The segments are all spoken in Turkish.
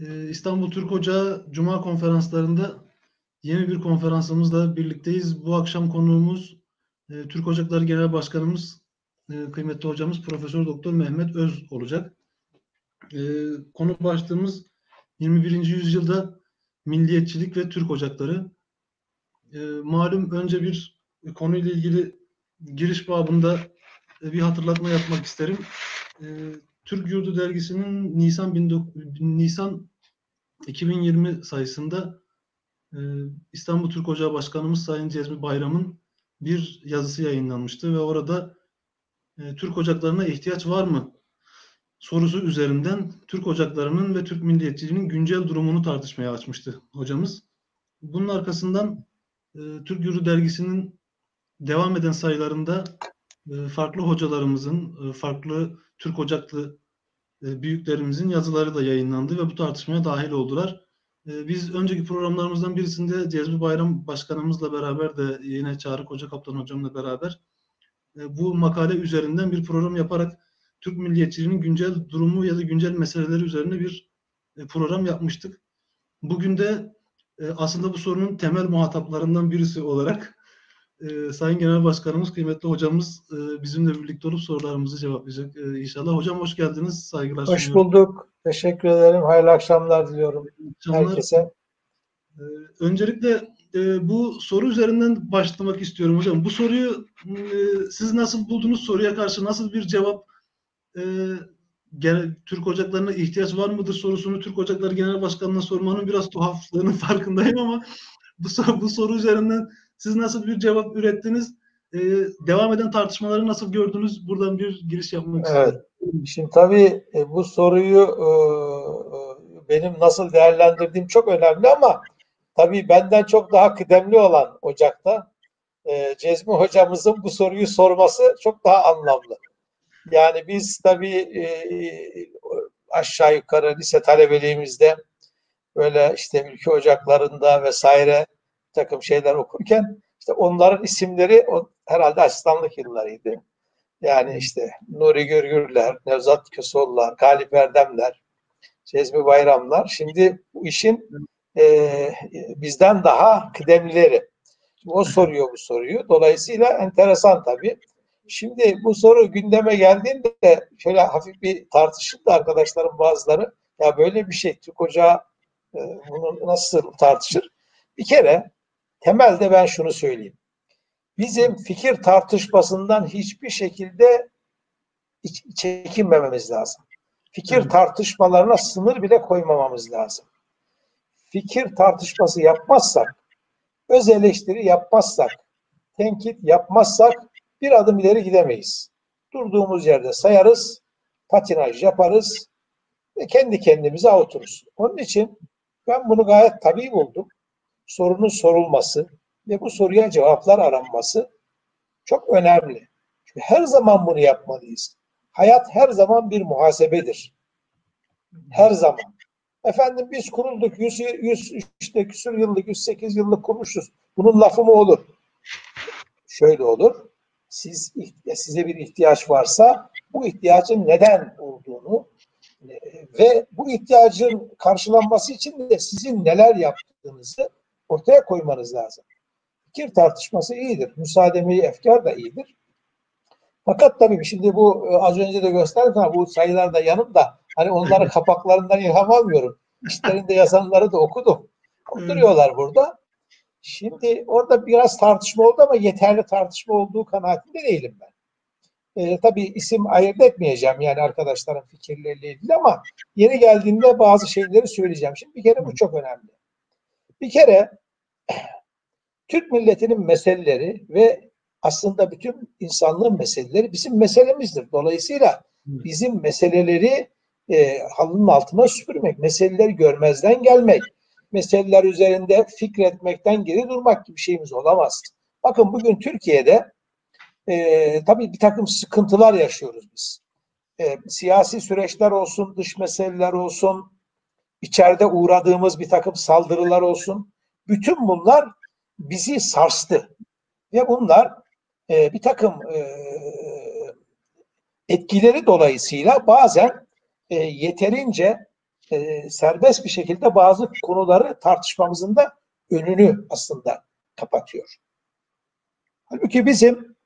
Ee, İstanbul Türk Ocağı Cuma konferanslarında yeni bir konferansımızla birlikteyiz. Bu akşam konuğumuz e, Türk Ocakları Genel Başkanımız, e, kıymetli hocamız Profesör Doktor Mehmet Öz olacak. E, konu başlığımız 21. yüzyılda milliyetçilik ve Türk Ocakları. malum önce bir konuyla ilgili giriş babında bir hatırlatma yapmak isterim. Türk Yurdu dergisinin Nisan 19, Nisan 2020 sayısında e, İstanbul Türk Ocağı Başkanımız Sayın Cezmi Bayram'ın bir yazısı yayınlanmıştı ve orada e, Türk ocaklarına ihtiyaç var mı sorusu üzerinden Türk ocaklarının ve Türk milliyetçiliğinin güncel durumunu tartışmaya açmıştı hocamız. Bunun arkasından e, Türk Yurdu dergisinin devam eden sayılarında e, farklı hocalarımızın, e, farklı Türk ocaklı e, büyüklerimizin yazıları da yayınlandı ve bu tartışmaya dahil oldular. E, biz önceki programlarımızdan birisinde Cezmi Bayram Başkanımızla beraber de yine Çağrı Koca Kaptan Hocamla beraber e, bu makale üzerinden bir program yaparak Türk milliyetçiliğinin güncel durumu ya da güncel meseleleri üzerine bir program yapmıştık. Bugün de aslında bu sorunun temel muhataplarından birisi olarak e, Sayın Genel Başkanımız, kıymetli hocamız e, bizimle birlikte olup sorularımızı cevaplayacak e, inşallah. Hocam hoş geldiniz. Saygılar Hoş sunuyorum. bulduk. Teşekkür ederim. Hayırlı akşamlar diliyorum akşamlar. herkese. E, öncelikle e, bu soru üzerinden başlamak istiyorum hocam. Bu soruyu e, siz nasıl buldunuz? Soruya karşı nasıl bir cevap e, genel, Türk ocaklarına ihtiyaç var mıdır sorusunu Türk Ocakları Genel Başkanı'na sormanın biraz tuhaflığının farkındayım ama bu soru, bu soru üzerinden siz nasıl bir cevap ürettiniz? Ee, devam eden tartışmaları nasıl gördünüz? Buradan bir giriş yapmak. Evet. Şimdi tabii e, bu soruyu e, e, benim nasıl değerlendirdiğim çok önemli ama tabii benden çok daha kıdemli olan Ocak'ta Cezmi hocamızın bu soruyu sorması çok daha anlamlı. Yani biz tabii aşağı yukarı lise talebeliğimizde böyle işte ülke ocaklarında vesaire takım şeyler okurken işte onların isimleri o, herhalde asistanlık yıllarıydı. Yani işte Nuri Görgürler, Nevzat Kösoğlular, Galip Erdemler, Cezmi Bayramlar. Şimdi bu işin e, bizden daha kıdemlileri. Şimdi o soruyor bu soruyu. Dolayısıyla enteresan tabii. Şimdi bu soru gündeme geldiğinde şöyle hafif bir tartışıldı arkadaşlarım bazıları. Ya böyle bir şey Türk Ocağı e, bunu nasıl tartışır? Bir kere temelde ben şunu söyleyeyim. Bizim fikir tartışmasından hiçbir şekilde çekinmememiz lazım. Fikir tartışmalarına sınır bile koymamamız lazım. Fikir tartışması yapmazsak, öz eleştiri yapmazsak, tenkit yapmazsak bir adım ileri gidemeyiz. Durduğumuz yerde sayarız, patinaj yaparız ve kendi kendimize avuturuz. Onun için ben bunu gayet tabii buldum sorunun sorulması ve bu soruya cevaplar aranması çok önemli. Çünkü her zaman bunu yapmalıyız. Hayat her zaman bir muhasebedir. Her zaman. Efendim biz kurulduk 100, 100 işte küsur yıllık, 108 yıllık kurmuşuz. Bunun lafı mı olur? Şöyle olur. Siz size bir ihtiyaç varsa bu ihtiyacın neden olduğunu e, ve bu ihtiyacın karşılanması için de sizin neler yaptığınızı ortaya koymanız lazım. Fikir tartışması iyidir. Müsaademi efkar da iyidir. Fakat tabii şimdi bu e, az önce de gösterdim ama bu sayılar da yanımda. Hani onların kapaklarından ilham almıyorum. İşlerinde yazanları da okudum. Oturuyorlar burada. Şimdi orada biraz tartışma oldu ama yeterli tartışma olduğu kanaatinde değilim ben. E, tabii isim ayırt etmeyeceğim yani arkadaşların fikirleriyle ilgili ama yeni geldiğinde bazı şeyleri söyleyeceğim. Şimdi bir kere bu çok önemli. Bir kere Türk milletinin meseleleri ve aslında bütün insanlığın meseleleri bizim meselemizdir. Dolayısıyla bizim meseleleri e, halının altına süpürmek, meseleleri görmezden gelmek, meseleler üzerinde fikretmekten geri durmak gibi şeyimiz olamaz. Bakın bugün Türkiye'de e, tabii bir takım sıkıntılar yaşıyoruz biz. E, siyasi süreçler olsun, dış meseleler olsun, içeride uğradığımız bir takım saldırılar olsun. Bütün bunlar bizi sarstı. Ve bunlar e, bir takım e, etkileri dolayısıyla bazen e, yeterince e, serbest bir şekilde bazı konuları tartışmamızın da önünü aslında kapatıyor. Halbuki bizim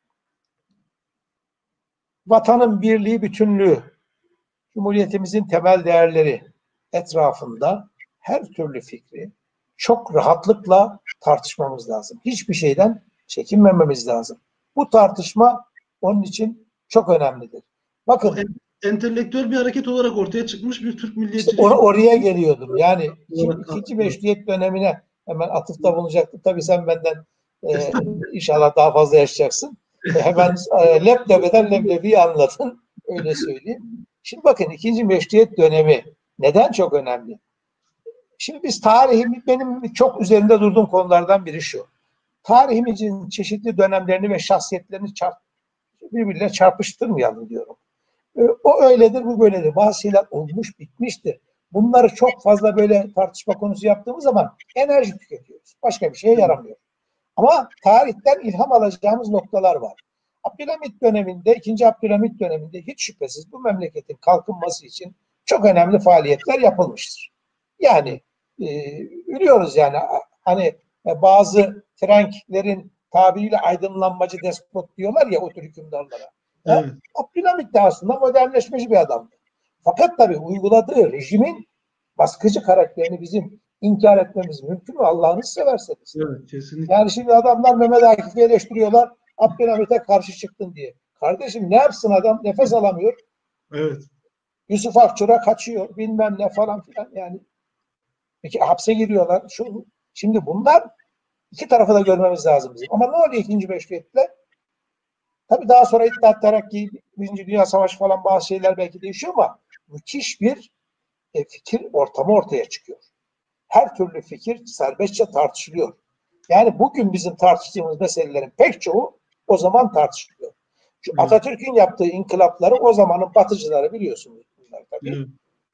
vatanın birliği, bütünlüğü, Cumhuriyetimizin temel değerleri etrafında her türlü fikri çok rahatlıkla tartışmamız lazım. Hiçbir şeyden çekinmememiz lazım. Bu tartışma onun için çok önemlidir. Bakın entelektüel bir hareket olarak ortaya çıkmış bir Türk milliyetçiliği. İşte or oraya geliyordum. Yani şimdi ikinci meşruiyet dönemine hemen atıfta bulunacaktım. Tabii sen benden e, inşallah daha fazla yaşayacaksın. E, hemen e, lebdebeden leblebiyi anladın. Öyle söyleyeyim. Şimdi bakın ikinci meşruiyet dönemi neden çok önemli? Şimdi biz tarihim benim çok üzerinde durduğum konulardan biri şu. Tarihimizin çeşitli dönemlerini ve şahsiyetlerini çarp, birbirine çarpıştırmayalım diyorum. E, o öyledir, bu böyledir. Bazı şeyler olmuş, bitmiştir. Bunları çok fazla böyle tartışma konusu yaptığımız zaman enerji tüketiyoruz. Başka bir şeye yaramıyor. Ama tarihten ilham alacağımız noktalar var. Abdülhamit döneminde, ikinci Abdülhamit döneminde hiç şüphesiz bu memleketin kalkınması için çok önemli faaliyetler yapılmıştır. Yani e, biliyoruz yani hani e, bazı trenklerin tabiriyle aydınlanmacı despot diyorlar ya o tür hükümdarlara. Evet. Abdülhamit de aslında modernleşmiş bir adamdı. Fakat tabii uyguladığı rejimin baskıcı karakterini bizim inkar etmemiz mümkün mü? Allah'ını severseniz. Evet, kesinlikle. Yani şimdi adamlar Mehmet Akif'i eleştiriyorlar. Abdülhamit'e karşı çıktın diye. Kardeşim ne yapsın adam? Nefes alamıyor. Evet. Yusuf Akçur'a kaçıyor. Bilmem ne falan filan yani. Peki hapse giriyorlar. Şu, şimdi bunlar iki tarafı da görmemiz lazım bizim. Ama ne oluyor ikinci meşruiyetle? Tabii daha sonra İttihat Terakki, Birinci Dünya Savaşı falan bazı şeyler belki değişiyor ama müthiş bir e, fikir ortamı ortaya çıkıyor. Her türlü fikir serbestçe tartışılıyor. Yani bugün bizim tartıştığımız meselelerin pek çoğu o zaman tartışılıyor. Şu Atatürk'ün yaptığı inkılapları o zamanın batıcıları biliyorsunuz bunlar tabii. Hı.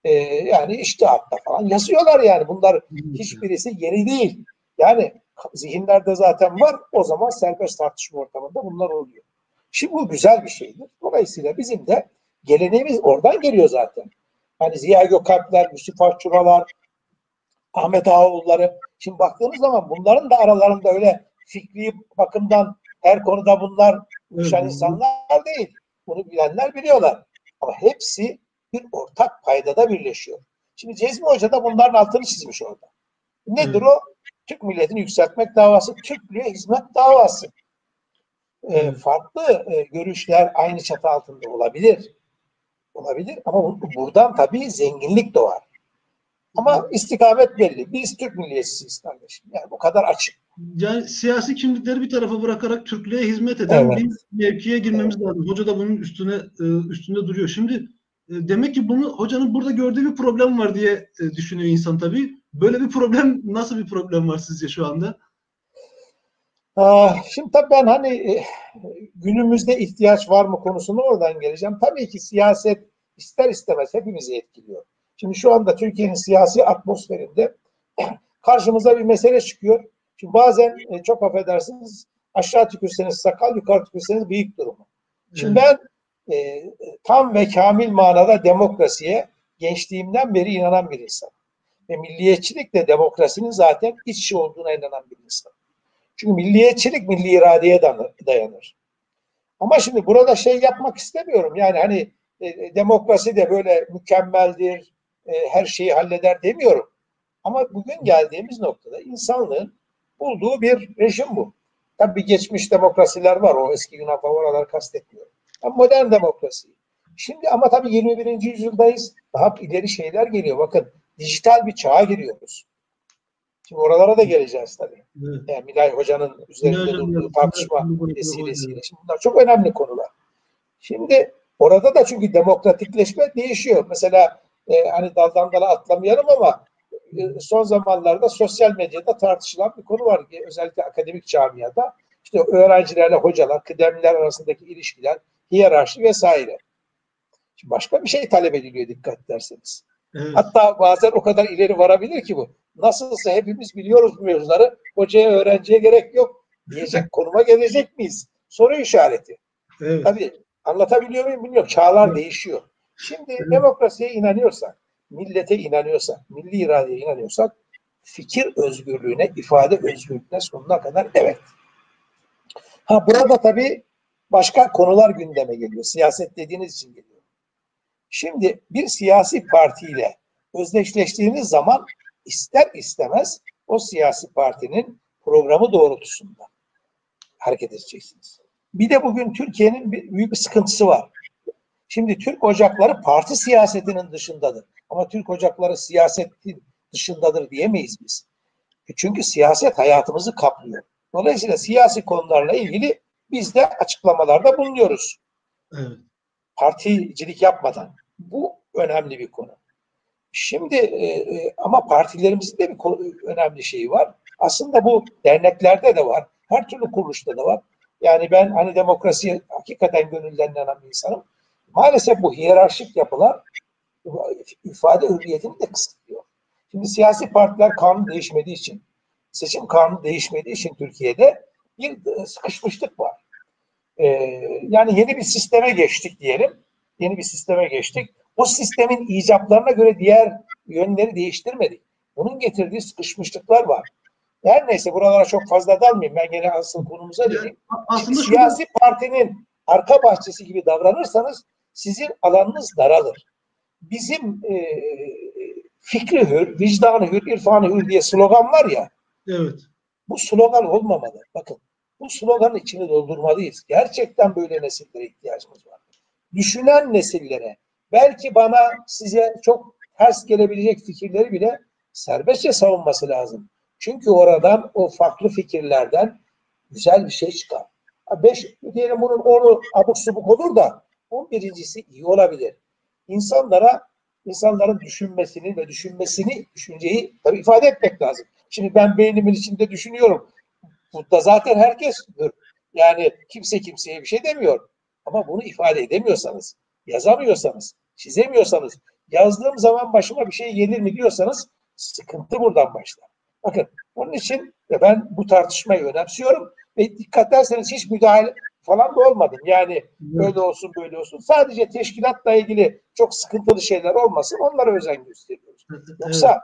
Ee, yani iştihatta falan yazıyorlar yani. Bunlar hiçbirisi yeni değil. Yani zihinlerde zaten var. O zaman serbest tartışma ortamında bunlar oluyor. Şimdi bu güzel bir şeydir. Dolayısıyla bizim de geleneğimiz oradan geliyor zaten. Hani Ziya Gökalpler, Yusuf Akçuralar, Ahmet Ağoğulları. Şimdi baktığımız zaman bunların da aralarında öyle fikri bakımdan her konuda bunlar uyuşan insanlar değil. Bunu bilenler biliyorlar. Ama hepsi bir ortak paydada birleşiyor. Şimdi Cezmi Hoca da bunların altını çizmiş orada. Nedir o? Türk milletini yükseltmek davası, Türklüğe hizmet davası e, farklı e, görüşler aynı çatı altında olabilir. Olabilir ama buradan tabii zenginlik doğar. Ama istikamet belli. Biz Türk milliyetçisiyiz kardeşim. Yani bu kadar açık. Yani siyasi kimlikleri bir tarafa bırakarak Türklüğe hizmet eden evet. bir mevkiye girmemiz evet. lazım. Hoca da bunun üstüne e, üstünde duruyor. Şimdi demek ki bunu hocanın burada gördüğü bir problem var diye e, düşünüyor insan tabii. Böyle bir problem nasıl bir problem var sizce şu anda? Şimdi tabii ben hani e, günümüzde ihtiyaç var mı konusunu oradan geleceğim. Tabii ki siyaset ister istemez hepimizi etkiliyor. Şimdi şu anda Türkiye'nin siyasi atmosferinde karşımıza bir mesele çıkıyor. Şimdi bazen e, çok affedersiniz aşağı tükürseniz sakal, yukarı tükürseniz bıyık durumu. Şimdi ben e, tam ve kamil manada demokrasiye gençliğimden beri inanan bir insan. Ve milliyetçilik de demokrasinin zaten iç içi olduğuna inanan bir insan. Çünkü milliyetçilik milli iradeye dayanır. Ama şimdi burada şey yapmak istemiyorum. Yani hani e, e, demokrasi de böyle mükemmeldir, e, her şeyi halleder demiyorum. Ama bugün geldiğimiz noktada insanlığın bulduğu bir rejim bu. Tabii geçmiş demokrasiler var. O eski Yunan favoriler kastetmiyorum. Modern demokrasi. Şimdi ama tabii 21. yüzyıldayız. Daha ileri şeyler geliyor. Bakın dijital bir çağa giriyoruz. Şimdi oralara da geleceğiz tabii. Evet. Yani Milay Hoca'nın üzerinde durduğu tartışma vesilesiyle. Şimdi bunlar çok önemli konular. Şimdi orada da çünkü demokratikleşme değişiyor. Mesela e, hani daldan dala atlamayalım ama e, son zamanlarda sosyal medyada tartışılan bir konu var. Özellikle akademik camiada. İşte öğrencilerle hocalar, kıdemliler arasındaki ilişkiler, hiyerarşi vesaire. Şimdi başka bir şey talep ediliyor dikkat ederseniz. Evet. Hatta bazen o kadar ileri varabilir ki bu. Nasılsa hepimiz biliyoruz bu mevzuları. Hocaya, öğrenciye gerek yok diyecek konuma gelecek miyiz? Soru işareti. Evet. Tabii anlatabiliyor muyum bilmiyorum. Çağlar evet. değişiyor. Şimdi evet. demokrasiye inanıyorsak, millete inanıyorsak, milli iradeye inanıyorsak fikir özgürlüğüne, ifade özgürlüğüne sonuna kadar evet. Ha burada tabii başka konular gündeme geliyor. Siyaset dediğiniz için geliyor. Şimdi bir siyasi partiyle özdeşleştiğiniz zaman ister istemez o siyasi partinin programı doğrultusunda hareket edeceksiniz. Bir de bugün Türkiye'nin büyük bir sıkıntısı var. Şimdi Türk ocakları parti siyasetinin dışındadır. Ama Türk ocakları siyasetin dışındadır diyemeyiz biz. Çünkü siyaset hayatımızı kaplıyor. Dolayısıyla siyasi konularla ilgili biz de açıklamalarda bulunuyoruz. Evet. Particilik yapmadan. Bu önemli bir konu. Şimdi e, e ama partilerimizin de bir önemli şeyi var. Aslında bu derneklerde de var. Her türlü kuruluşta da var. Yani ben hani demokrasi hakikaten gönülden inanan bir insanım. Maalesef bu hiyerarşik yapılar ifade hürriyetini de kısıtlıyor. Şimdi siyasi partiler kanun değişmediği için, seçim kanunu değişmediği için Türkiye'de bir sıkışmışlık var. Ee, yani yeni bir sisteme geçtik diyelim. Yeni bir sisteme geçtik. O sistemin icaplarına göre diğer yönleri değiştirmedik. Bunun getirdiği sıkışmışlıklar var. Her neyse buralara çok fazla dalmayayım. Ben gene asıl konumuza döneyim. Aslında siyasi şunu... partinin arka bahçesi gibi davranırsanız sizin alanınız daralır. Bizim e, fikri hür, vicdanı hür, irfanı hür diye slogan var ya. Evet. Bu slogan olmamalı. Bakın bu sloganın içini doldurmalıyız. Gerçekten böyle nesillere ihtiyacımız var. Düşünen nesillere belki bana size çok ters gelebilecek fikirleri bile serbestçe savunması lazım. Çünkü oradan o farklı fikirlerden güzel bir şey çıkar. Beş, diyelim bunun onu abuk subuk olur da on birincisi iyi olabilir. İnsanlara insanların düşünmesini ve düşünmesini, düşünceyi tabii ifade etmek lazım. Şimdi ben beynimin içinde düşünüyorum. Burada zaten herkes yani kimse kimseye bir şey demiyor. Ama bunu ifade edemiyorsanız, yazamıyorsanız, çizemiyorsanız, yazdığım zaman başıma bir şey gelir mi diyorsanız sıkıntı buradan başlar. Bakın onun için ben bu tartışmayı önemsiyorum ve dikkat ederseniz hiç müdahale falan da olmadım. Yani böyle olsun böyle olsun. Sadece teşkilatla ilgili çok sıkıntılı şeyler olmasın onlara özen gösteriyoruz. Yoksa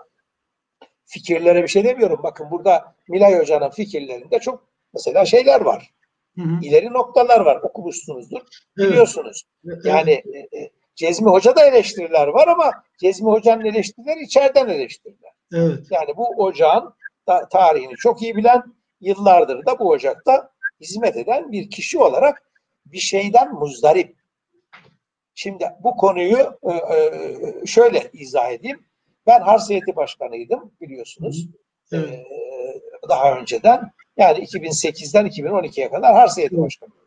fikirlere bir şey demiyorum. Bakın burada Milay Hoca'nın fikirlerinde çok mesela şeyler var. Hı hı. İleri noktalar var. Okumuşsunuzdur. Evet. Biliyorsunuz. Evet. Yani e, e, Cezmi Hoca da eleştiriler var ama Cezmi Hoca'nın eleştirileri içeriden eleştiriler. Evet. Yani bu ocağın da, tarihini çok iyi bilen yıllardır da bu ocakta hizmet eden bir kişi olarak bir şeyden muzdarip. Şimdi bu konuyu e, e, şöyle izah edeyim. Ben Harsiyeti Başkanıydım biliyorsunuz. Evet. Ee, daha önceden yani 2008'den 2012'ye kadar Harsiyeti Başkanıydım.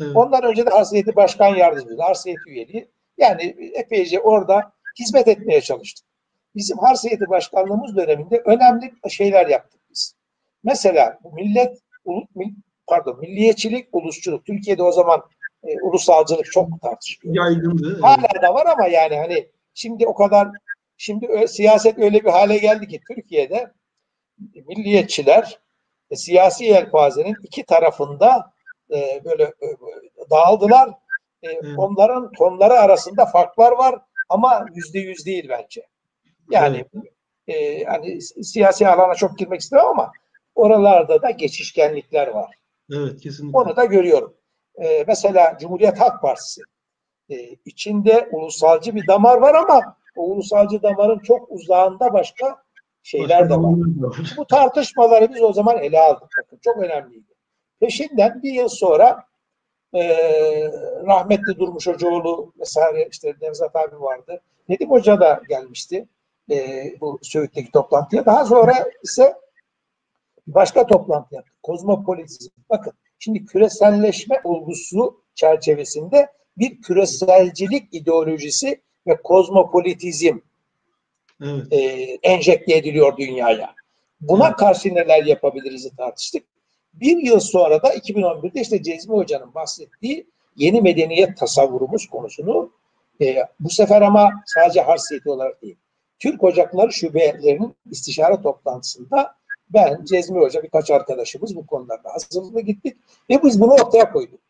Evet. Ondan önce de Harsiyeti Başkan Yardımcısı, Harsiyeti üyeliği. Yani epeyce orada hizmet etmeye çalıştık. Bizim Harsiyeti Başkanlığımız döneminde önemli şeyler yaptık biz. Mesela millet, pardon, milliyetçilik, ulusçuluk. Türkiye'de o zaman e, ulusalcılık çok tartışılıyor. Yaygındı. Hala da var ama yani hani şimdi o kadar şimdi ö, siyaset öyle bir hale geldi ki Türkiye'de milliyetçiler e, siyasi yelpazenin iki tarafında e, böyle e, dağıldılar. E, evet. Onların tonları arasında farklar var ama yüzde yüz değil bence. Yani evet. e, hani siyasi alana çok girmek istemem ama oralarda da geçişkenlikler var. Evet kesinlikle. Onu da görüyorum. E, mesela Cumhuriyet Halk Partisi e, içinde ulusalcı bir damar var ama o ulusalcı damarın çok uzağında başka şeyler de var. var. Bu tartışmaları biz o zaman ele aldık. Bakın, çok önemliydi. Peşinden bir yıl sonra e, rahmetli Durmuş Hocaoğlu vesaire işte Nevzat abi vardı. Nedim Hoca da gelmişti e, bu Söğüt'teki toplantıya. Daha sonra ise başka toplantı yaptık. Kozmopolitizm. Bakın şimdi küreselleşme olgusu çerçevesinde bir küreselcilik ideolojisi ve kozmopolitizm evet. e, enjekte ediliyor dünyaya. Buna evet. karşı neler yapabiliriz tartıştık. Bir yıl sonra da 2011'de işte Cezmi Hoca'nın bahsettiği yeni medeniyet tasavvurumuz konusunu e, bu sefer ama sadece harsiyeti olarak değil, Türk Ocakları Şubelerinin istişare toplantısında ben, Cezmi Hoca, birkaç arkadaşımız bu konularda hazırlıklı gittik ve biz bunu ortaya koyduk.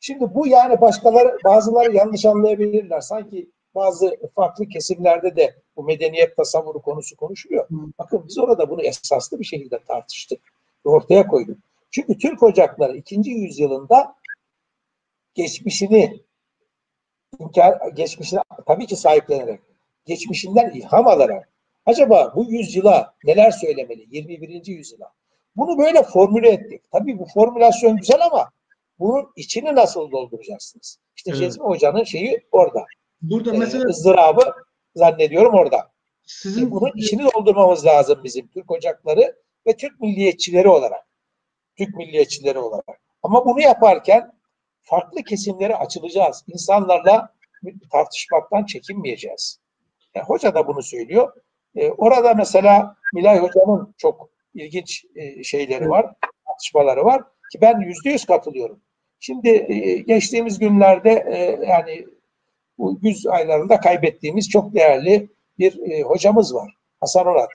Şimdi bu yani başkaları, bazıları yanlış anlayabilirler. Sanki bazı farklı kesimlerde de bu medeniyet tasavvuru konusu konuşuluyor. Hı. Bakın biz orada bunu esaslı bir şekilde tartıştık ve ortaya koyduk. Çünkü Türk ocakları 2. yüzyılında geçmişini inkar, geçmişine tabii ki sahiplenerek, geçmişinden ilham alarak acaba bu yüzyıla neler söylemeli? 21. yüzyıla. Bunu böyle formüle ettik. Tabii bu formülasyon güzel ama bunun içini nasıl dolduracaksınız? İşte Evet. Cezmi Hoca'nın şeyi orada. Burada Ee, mesela ızdırabı zannediyorum orada. sizin Bunun içini doldurmamız lazım bizim Türk ocakları ve Türk milliyetçileri olarak. Türk milliyetçileri olarak. Ama bunu yaparken farklı kesimlere açılacağız. İnsanlarla tartışmaktan çekinmeyeceğiz. E, hoca da bunu söylüyor. E, orada mesela Milay Hoca'nın çok ilginç e, şeyleri var, tartışmaları var ki ben yüzde yüz katılıyorum. Şimdi e, geçtiğimiz günlerde e, yani bu güz aylarında kaybettiğimiz çok değerli bir e, hocamız var. Hasan Orat.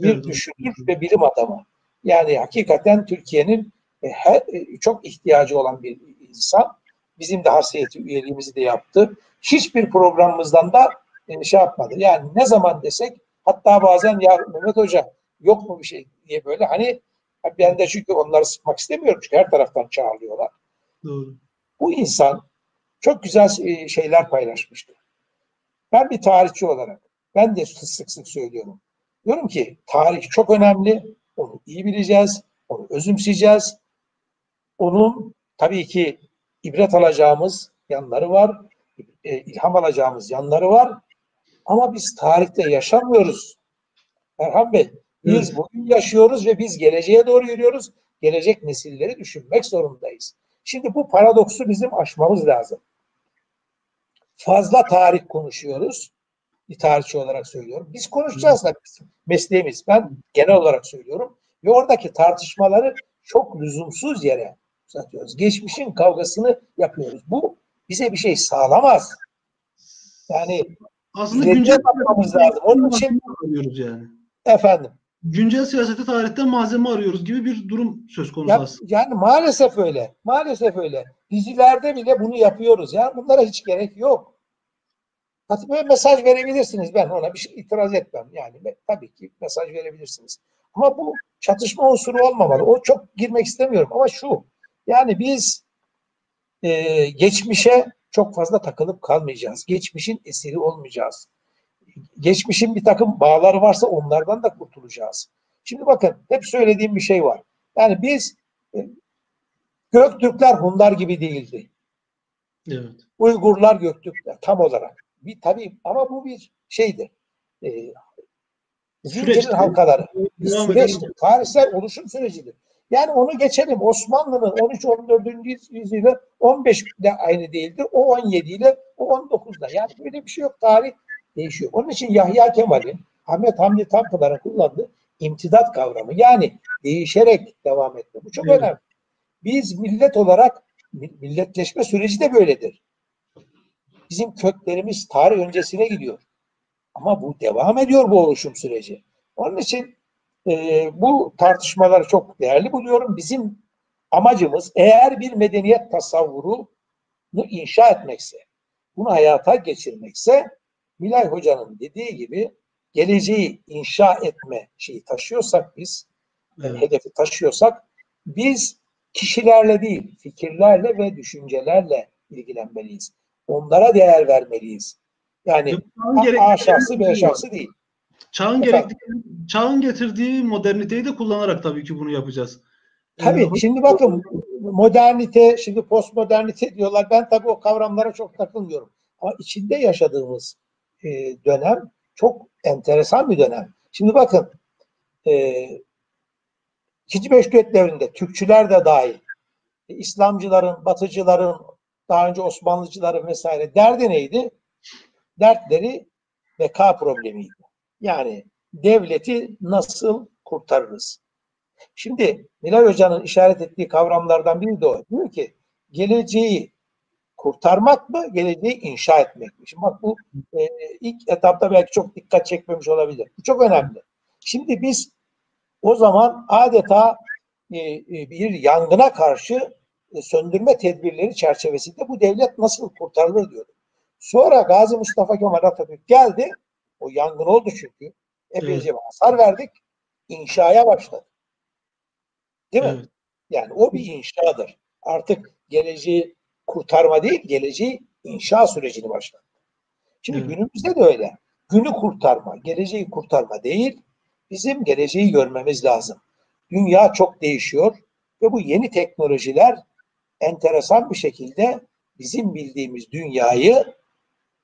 Bir Evet. düşünür ve bilim adamı. Yani hakikaten Türkiye'nin e, her, e, çok ihtiyacı olan bir insan. Bizim de hasiyeti üyeliğimizi de yaptı. Hiçbir programımızdan da e, şey yapmadı. Yani ne zaman desek hatta bazen ya Mehmet Hoca yok mu bir şey diye böyle hani ben de çünkü onları sıkmak istemiyorum çünkü her taraftan çağırıyorlar. doğru. Bu insan çok güzel e, şeyler paylaşmıştı. Ben bir tarihçi olarak ben de sık sık söylüyorum. Diyorum ki tarih çok önemli. Onu iyi bileceğiz. Onu özümseyeceğiz. Onun tabii ki ibret alacağımız yanları var. e, ilham alacağımız yanları var. Ama biz tarihte yaşamıyoruz. Erhan Bey, biz bugün yaşıyoruz ve biz geleceğe doğru yürüyoruz. Gelecek nesilleri düşünmek zorundayız. Şimdi bu paradoksu bizim aşmamız lazım. Fazla tarih konuşuyoruz. Bir tarihçi olarak söylüyorum. Biz konuşacağız da bizim mesleğimiz. Ben genel olarak söylüyorum. Ve oradaki tartışmaları çok lüzumsuz yere uzatıyoruz. Geçmişin kavgasını yapıyoruz. Bu bize bir şey sağlamaz. Yani Aslında Güncel bakmamız lazım. Onun için- arıyoruz yani. efendim Güncel siyasete tarihten malzeme arıyoruz gibi bir durum söz konusu Ya, aslında. yani maalesef öyle. Maalesef öyle. Dizilerde bile bunu yapıyoruz. Yani bunlara hiç gerek yok. Böyle mesaj verebilirsiniz. Ben ona bir şey itiraz etmem. Yani tabii ki mesaj verebilirsiniz. Ama bu çatışma unsuru olmamalı. O çok girmek istemiyorum. Ama şu. Yani biz e, geçmişe çok fazla takılıp kalmayacağız. Geçmişin esiri olmayacağız. Geçmişin bir takım bağları varsa onlardan da kurtulacağız. Şimdi bakın hep söylediğim bir şey var. Yani biz e, Göktürkler Hunlar gibi değildi. Evet. Uygurlar Göktürkler tam olarak. Bir tabii ama bu bir şeydi. E, zincirin Süreçti. halkaları. Süreçtir. Tarihsel oluşum sürecidir. Yani onu geçelim. Osmanlı'nın 13-14. yüzyılı 15 ile aynı değildir. O 17 ile o 19'da. Yani böyle bir şey yok. Tarih değişiyor. Onun için Yahya Kemal'in Ahmet Hamdi Tanpınar'ın kullandığı imtidat kavramı. Yani değişerek devam etme. Bu çok Evet. önemli. Biz millet olarak milletleşme süreci de böyledir. Bizim köklerimiz tarih öncesine gidiyor. Ama bu devam ediyor bu oluşum süreci. Onun için e, bu tartışmaları çok değerli buluyorum. Bizim amacımız eğer bir medeniyet tasavvurunu inşa etmekse, bunu hayata geçirmekse Milay Hoca'nın dediği gibi geleceği inşa etme şeyi taşıyorsak biz, Evet. hedefi taşıyorsak biz kişilerle değil, fikirlerle ve düşüncelerle ilgilenmeliyiz. Onlara değer vermeliyiz. Yani Çağın, A, A şahsı B şahsı değil. çağın, gerektiği, çağın getirdiği moderniteyi de kullanarak tabii ki bunu yapacağız. Tabii Ee, şimdi bakın modernite, şimdi postmodernite diyorlar. Ben tabii o kavramlara çok takılmıyorum. Ama içinde yaşadığımız e, dönem çok enteresan bir dönem. Şimdi bakın e, İkinci Meşruiyet devrinde Türkçüler de dahil, e, İslamcıların, Batıcıların, daha önce Osmanlıcıların vesaire derdi neydi? Dertleri beka problemiydi. Yani devleti nasıl kurtarırız? Şimdi Milay Hoca'nın işaret ettiği kavramlardan biri de o. Diyor ki geleceği kurtarmak mı, geleceği inşa etmek mi? Şimdi bak bu e, ilk etapta belki çok dikkat çekmemiş olabilir. Bu çok önemli. Şimdi biz o zaman adeta e, e, bir yangına karşı söndürme tedbirleri çerçevesinde bu devlet nasıl kurtarılır diyordu. Sonra Gazi Mustafa Kemal Atatürk geldi. O yangın oldu çünkü. Epeyce evet. hasar verdik. İnşaya başladı. Değil mi? Evet. Yani o bir inşadır. Artık geleceği kurtarma değil, geleceği inşa sürecini başlattı. Şimdi evet. günümüzde de öyle. Günü kurtarma, geleceği kurtarma değil, bizim geleceği görmemiz lazım. Dünya çok değişiyor ve bu yeni teknolojiler enteresan bir şekilde bizim bildiğimiz dünyayı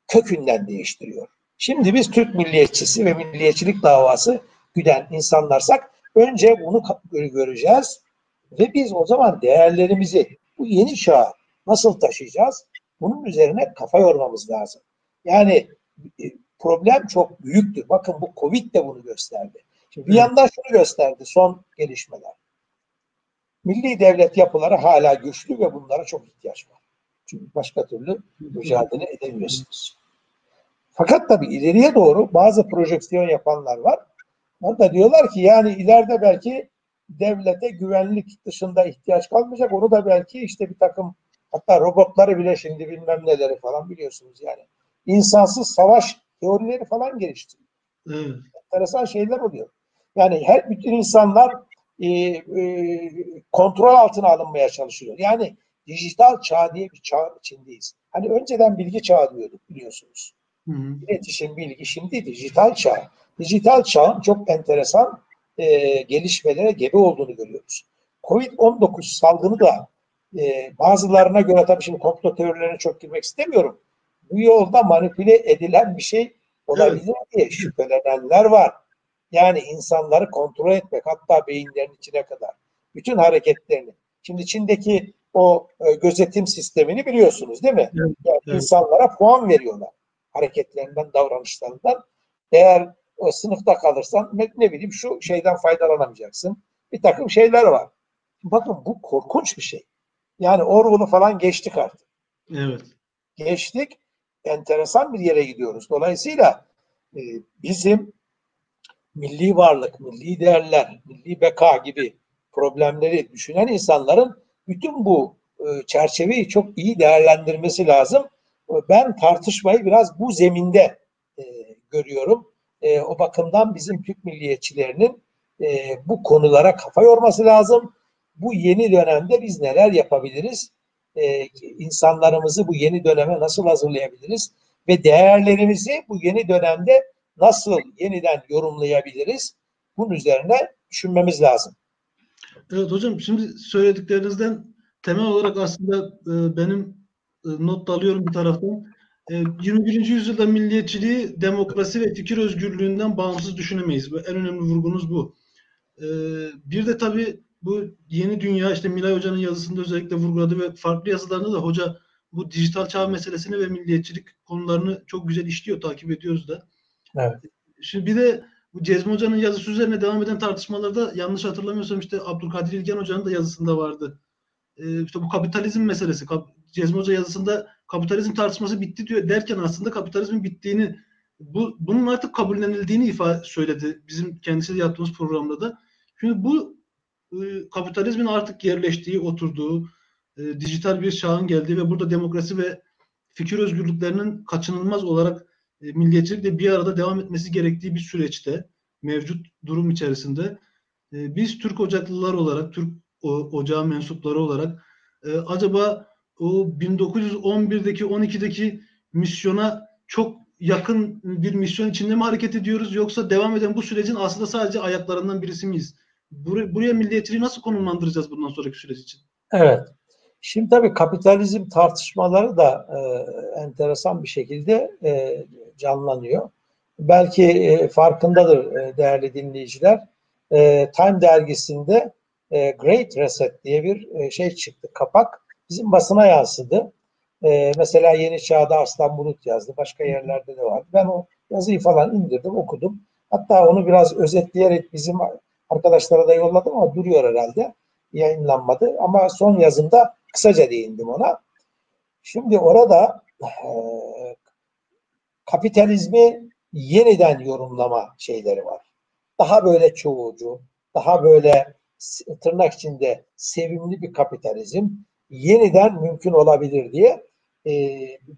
kökünden değiştiriyor. Şimdi biz Türk milliyetçisi ve milliyetçilik davası güden insanlarsak önce bunu göreceğiz ve biz o zaman değerlerimizi bu yeni çağa nasıl taşıyacağız? Bunun üzerine kafa yormamız lazım. Yani e, problem çok büyüktür. Bakın bu Covid de bunu gösterdi. Şimdi bir yandan şunu gösterdi son gelişmeler. Milli devlet yapıları hala güçlü ve bunlara çok ihtiyaç var. Çünkü başka türlü mücadele edemiyorsunuz. Fakat tabii ileriye doğru bazı projeksiyon yapanlar var. Orada diyorlar ki yani ileride belki devlete güvenlik dışında ihtiyaç kalmayacak. Onu da belki işte bir takım hatta robotları bile şimdi bilmem neleri falan biliyorsunuz yani. İnsansız savaş teorileri falan gelişti. Evet. Enteresan şeyler oluyor. Yani her bütün insanlar e, e, kontrol altına alınmaya çalışıyor. Yani dijital çağ diye bir çağ içindeyiz. Hani önceden bilgi çağı diyorduk biliyorsunuz. Hı hı. İletişim, bilgi şimdi dijital çağ. Dijital çağın çok enteresan e, gelişmelere gebe olduğunu görüyoruz. Covid-19 salgını da e, bazılarına göre tabii şimdi komplo teorilerine çok girmek istemiyorum. Bu yolda manipüle edilen bir şey olabilir evet. diye şüphelenenler var. Yani insanları kontrol etmek hatta beyinlerin içine kadar. Bütün hareketlerini. Şimdi Çin'deki o e, gözetim sistemini biliyorsunuz değil mi? Evet, yani evet. insanlara puan veriyorlar. Hareketlerinden, davranışlarından. Eğer o sınıfta kalırsan ne, ne bileyim şu şeyden faydalanamayacaksın. Bir takım şeyler var. Bakın bu korkunç bir şey. Yani Orwell'u falan geçtik artık. Evet. Geçtik. Enteresan bir yere gidiyoruz. Dolayısıyla e, bizim milli varlık, milli değerler, milli beka gibi problemleri düşünen insanların bütün bu e, çerçeveyi çok iyi değerlendirmesi lazım. Ben tartışmayı biraz bu zeminde e, görüyorum. E, o bakımdan bizim Türk milliyetçilerinin e, bu konulara kafa yorması lazım. Bu yeni dönemde biz neler yapabiliriz? E, insanlarımızı bu yeni döneme nasıl hazırlayabiliriz? Ve değerlerimizi bu yeni dönemde nasıl yeniden yorumlayabiliriz? Bunun üzerine düşünmemiz lazım. Evet hocam şimdi söylediklerinizden temel olarak aslında e, benim e, not alıyorum bir taraftan. 21. Ee, yüzyılda milliyetçiliği demokrasi ve fikir özgürlüğünden bağımsız düşünemeyiz. En önemli vurgunuz bu. Bir de tabii bu yeni dünya işte Milay Hoca'nın yazısında özellikle vurguladı ve farklı yazılarında da hoca bu dijital çağ meselesini ve milliyetçilik konularını çok güzel işliyor, takip ediyoruz da. Evet. Şimdi bir de bu Cezmi Hoca'nın yazısı üzerine devam eden tartışmalarda yanlış hatırlamıyorsam işte Abdülkadir İlgen Hoca'nın da yazısında vardı. Ee, işte bu kapitalizm meselesi. Cezmi Hoca yazısında kapitalizm tartışması bitti diyor derken aslında kapitalizmin bittiğini bu bunun artık kabullenildiğini ifade söyledi bizim kendisiyle yaptığımız programda da. Şimdi bu e, kapitalizmin artık yerleştiği, oturduğu, e, dijital bir çağın geldiği ve burada demokrasi ve fikir özgürlüklerinin kaçınılmaz olarak e, milliyetçilikle bir arada devam etmesi gerektiği bir süreçte mevcut durum içerisinde e, biz Türk Ocaklılar olarak, Türk o, Ocağı mensupları olarak e, acaba o 1911'deki 12'deki misyona çok yakın bir misyon içinde mi hareket ediyoruz yoksa devam eden bu sürecin aslında sadece ayaklarından birisi miyiz? Buraya, buraya milliyetçiliği nasıl konumlandıracağız bundan sonraki süreç için? Evet. Şimdi tabii kapitalizm tartışmaları da e, enteresan bir şekilde e, canlanıyor. Belki e, farkındadır e, değerli dinleyiciler. E, Time dergisinde e, Great Reset diye bir e, şey çıktı, kapak bizim basına yansıdı. Ee, mesela Yeni Çağ'da Arslan Bulut yazdı. Başka yerlerde de vardı. Ben o yazıyı falan indirdim, okudum. Hatta onu biraz özetleyerek bizim arkadaşlara da yolladım ama duruyor herhalde. Yayınlanmadı. Ama son yazımda kısaca değindim ona. Şimdi orada e, kapitalizmi yeniden yorumlama şeyleri var. Daha böyle çoğucu, daha böyle tırnak içinde sevimli bir kapitalizm yeniden mümkün olabilir diye e,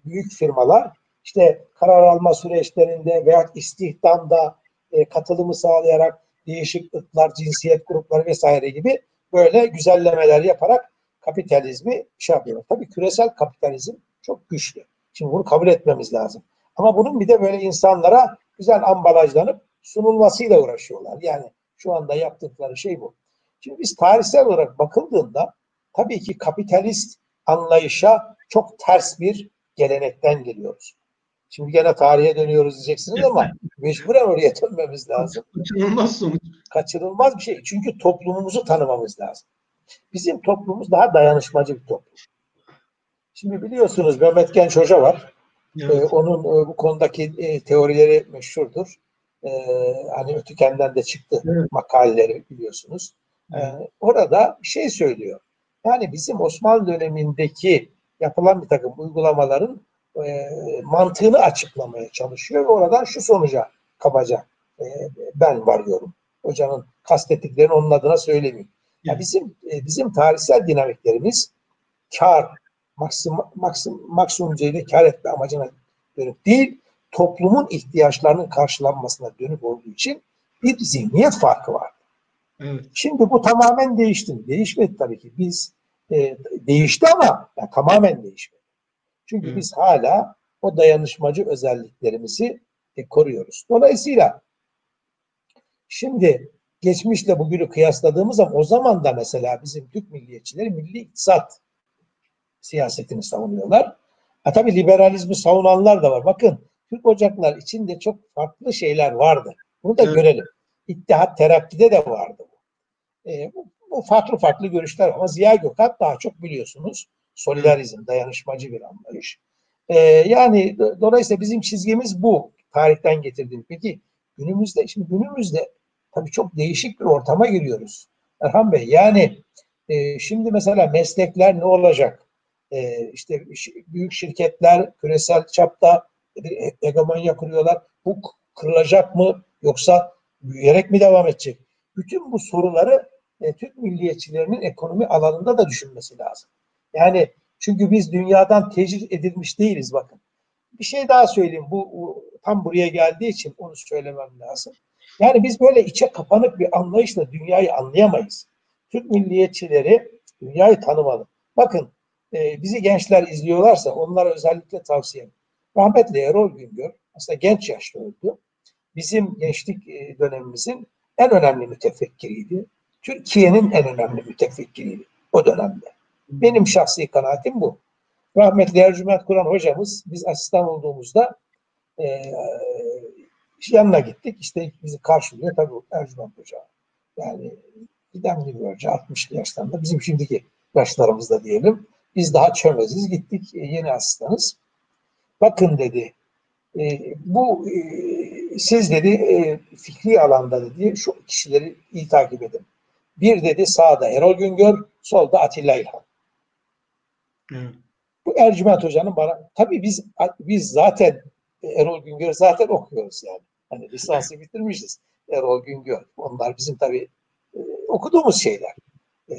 büyük firmalar işte karar alma süreçlerinde veya istihdamda e, katılımı sağlayarak değişik ırklar, cinsiyet grupları vesaire gibi böyle güzellemeler yaparak kapitalizmi şey yapıyorlar. Tabii küresel kapitalizm çok güçlü. Şimdi bunu kabul etmemiz lazım. Ama bunun bir de böyle insanlara güzel ambalajlanıp sunulmasıyla uğraşıyorlar. Yani şu anda yaptıkları şey bu. Şimdi biz tarihsel olarak bakıldığında tabii ki kapitalist anlayışa çok ters bir gelenekten geliyoruz. Şimdi gene tarihe dönüyoruz diyeceksiniz ama mecburen oraya dönmemiz lazım. Kaçınılmaz sonuç. Kaçırılmaz bir şey. Çünkü toplumumuzu tanımamız lazım. Bizim toplumumuz daha dayanışmacı bir toplum. Şimdi biliyorsunuz Mehmet Genç Hoca var. Evet. Ee, onun e, bu konudaki e, teorileri meşhurdur. Ee, hani Ötüken'den de çıktı Evet. makaleleri biliyorsunuz. Ee, orada bir şey söylüyor. Yani bizim Osmanlı dönemindeki yapılan bir takım uygulamaların e, mantığını açıklamaya çalışıyor ve oradan şu sonuca kabaca e, ben varıyorum. Hocanın kastettiklerini onun adına söylemeyeyim. Ya bizim e, bizim tarihsel dinamiklerimiz kar, maksim, maksim, maksimumca kar etme amacına dönük değil, toplumun ihtiyaçlarının karşılanmasına dönük olduğu için bir zihniyet farkı var. Evet. Şimdi bu tamamen değişti? Değişmedi tabii ki. Biz e, değişti ama ya, tamamen değişmedi. Çünkü Evet. biz hala o dayanışmacı özelliklerimizi e, koruyoruz. Dolayısıyla şimdi geçmişle bugünü kıyasladığımız zaman o zaman da mesela bizim Türk milliyetçileri milli iktisat siyasetini savunuyorlar. Ha, tabii liberalizmi savunanlar da var. Bakın Türk Ocaklar içinde çok farklı şeyler vardı. Bunu da Evet. görelim. İttihat Terakki'de de vardı bu. E, bu, bu farklı farklı görüşler ama Ziya Gökalp daha çok biliyorsunuz solidarizm, dayanışmacı bir anlayış. E, yani do- dolayısıyla bizim çizgimiz bu. Tarihten getirdiğim. Peki günümüzde, şimdi günümüzde tabii çok değişik bir ortama giriyoruz. Erhan Bey yani e, şimdi mesela meslekler ne olacak? E, işte büyük şirketler küresel çapta bir he- hegemonya kuruyorlar. Bu kırılacak mı yoksa büyüyerek mi devam edecek? Bütün bu soruları e, Türk milliyetçilerinin ekonomi alanında da düşünmesi lazım. Yani çünkü biz dünyadan tecrit edilmiş değiliz bakın. Bir şey daha söyleyeyim. Bu, bu tam buraya geldiği için onu söylemem lazım. Yani biz böyle içe kapanık bir anlayışla dünyayı anlayamayız. Türk milliyetçileri dünyayı tanımalı. Bakın e, bizi gençler izliyorlarsa onlara özellikle tavsiyem. Rahmetli Erol Güngör aslında genç yaşta öldü. Bizim gençlik e, dönemimizin en önemli mütefekkiriydi. Türkiye'nin en önemli mütefekkiriydi o dönemde. Benim şahsi kanaatim bu. Rahmetli Ercüment Kur'an hocamız biz asistan olduğumuzda e, yanına gittik. İşte bizi karşılıyor tabii Ercüment Hoca. Yani gidemli bir hoca 60'lı yaşlarında bizim şimdiki yaşlarımızda diyelim. Biz daha çömeziz gittik e, yeni asistanız. Bakın dedi e, bu e, siz dedi e, fikri alanda dedi şu kişileri iyi takip edin. Bir dedi sağda Erol Güngör, solda Atilla İlhan. Evet. Bu Ercüment Hoca'nın bana tabii biz biz zaten Erol Güngör zaten okuyoruz yani. Hani lisansı bitirmişiz. Erol Güngör. Onlar bizim tabii e, okuduğumuz şeyler. E,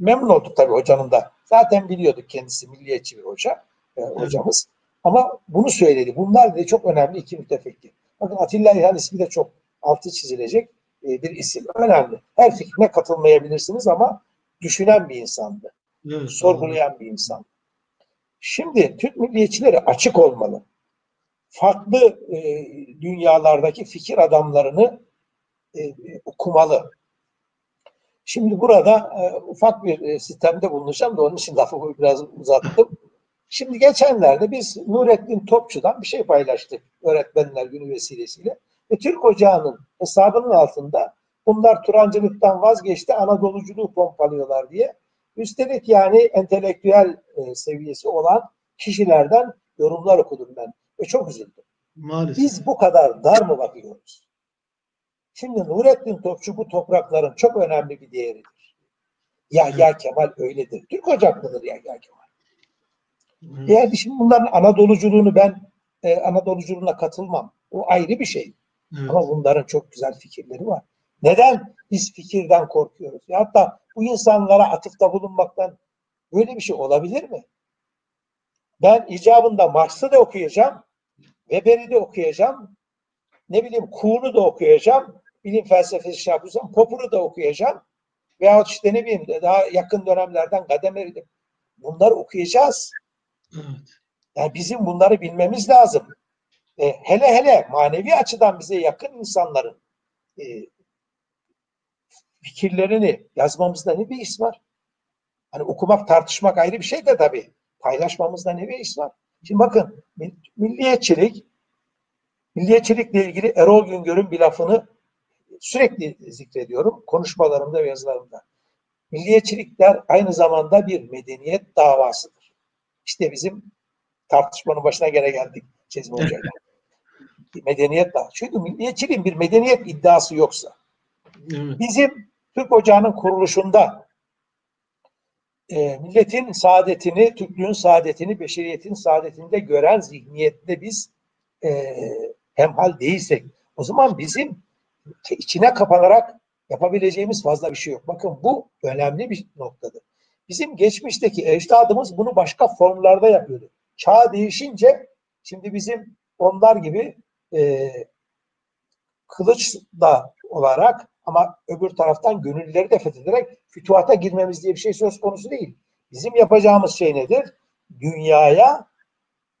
memnun olduk tabii hocanın da. Zaten biliyorduk kendisi milliyetçi bir hoca, e, hocamız. Ama bunu söyledi. Bunlar da çok önemli iki mütefekkir. Bakın Atilla İlhan ismi de çok altı çizilecek e, bir isim. Önemli. Her fikrine katılmayabilirsiniz ama düşünen bir insandı Evet. sorgulayan bir insan. Şimdi Türk milliyetçileri açık olmalı. Farklı e, dünyalardaki fikir adamlarını e, e, okumalı. Şimdi burada e, ufak bir e, sistemde bulunacağım da onun için lafı biraz uzattım. Şimdi geçenlerde biz Nurettin Topçu'dan bir şey paylaştık öğretmenler günü vesilesiyle. Ve Türk Ocağı'nın hesabının altında bunlar Turancılıktan vazgeçti Anadoluculuğu pompalıyorlar diye Üstelik yani entelektüel e, seviyesi olan kişilerden yorumlar okudum ben ve çok üzüldüm. Maalesef. Biz bu kadar dar mı bakıyoruz? Şimdi Nurettin Topçu bu toprakların çok önemli bir değeridir. Yahya Kemal öyledir. Türk ocaklıdır Yahya Kemal. Evet. Yani şimdi bunların Anadoluculuğunu ben e, Anadoluculuğuna katılmam. O ayrı bir şey. Evet. Ama bunların çok güzel fikirleri var. Neden biz fikirden korkuyoruz? Ya hatta bu insanlara atıfta bulunmaktan böyle bir şey olabilir mi? Ben icabında Marx'ı da okuyacağım, Weber'i de okuyacağım, ne bileyim Kuhn'u da okuyacağım, bilim felsefesi şey yapıyorsam Popper'ı da okuyacağım. Veyahut işte ne bileyim daha yakın dönemlerden Gademer'i de bunları okuyacağız. Evet. Yani bizim bunları bilmemiz lazım. E, hele hele manevi açıdan bize yakın insanların e, fikirlerini yazmamızda ne bir iş var? Hani okumak, tartışmak ayrı bir şey de tabii. Paylaşmamızda ne bir iş var? Şimdi bakın milliyetçilik milliyetçilikle ilgili Erol Güngör'ün bir lafını sürekli zikrediyorum konuşmalarımda ve yazılarımda. Milliyetçilikler aynı zamanda bir medeniyet davasıdır. İşte bizim tartışmanın başına gene geldik Cezmi Hoca'yla. medeniyet davası. Çünkü milliyetçiliğin bir medeniyet iddiası yoksa Evet. bizim Türk Ocağı'nın kuruluşunda e, milletin saadetini, Türklüğün saadetini, beşeriyetin saadetinde gören zihniyette biz e, hemhal değilsek o zaman bizim içine kapanarak yapabileceğimiz fazla bir şey yok. Bakın bu önemli bir noktadır. Bizim geçmişteki ecdadımız bunu başka formlarda yapıyordu. Çağ değişince şimdi bizim onlar gibi e, kılıç da olarak ama öbür taraftan gönülleri de fethederek fütuhata girmemiz diye bir şey söz konusu değil. Bizim yapacağımız şey nedir? Dünyaya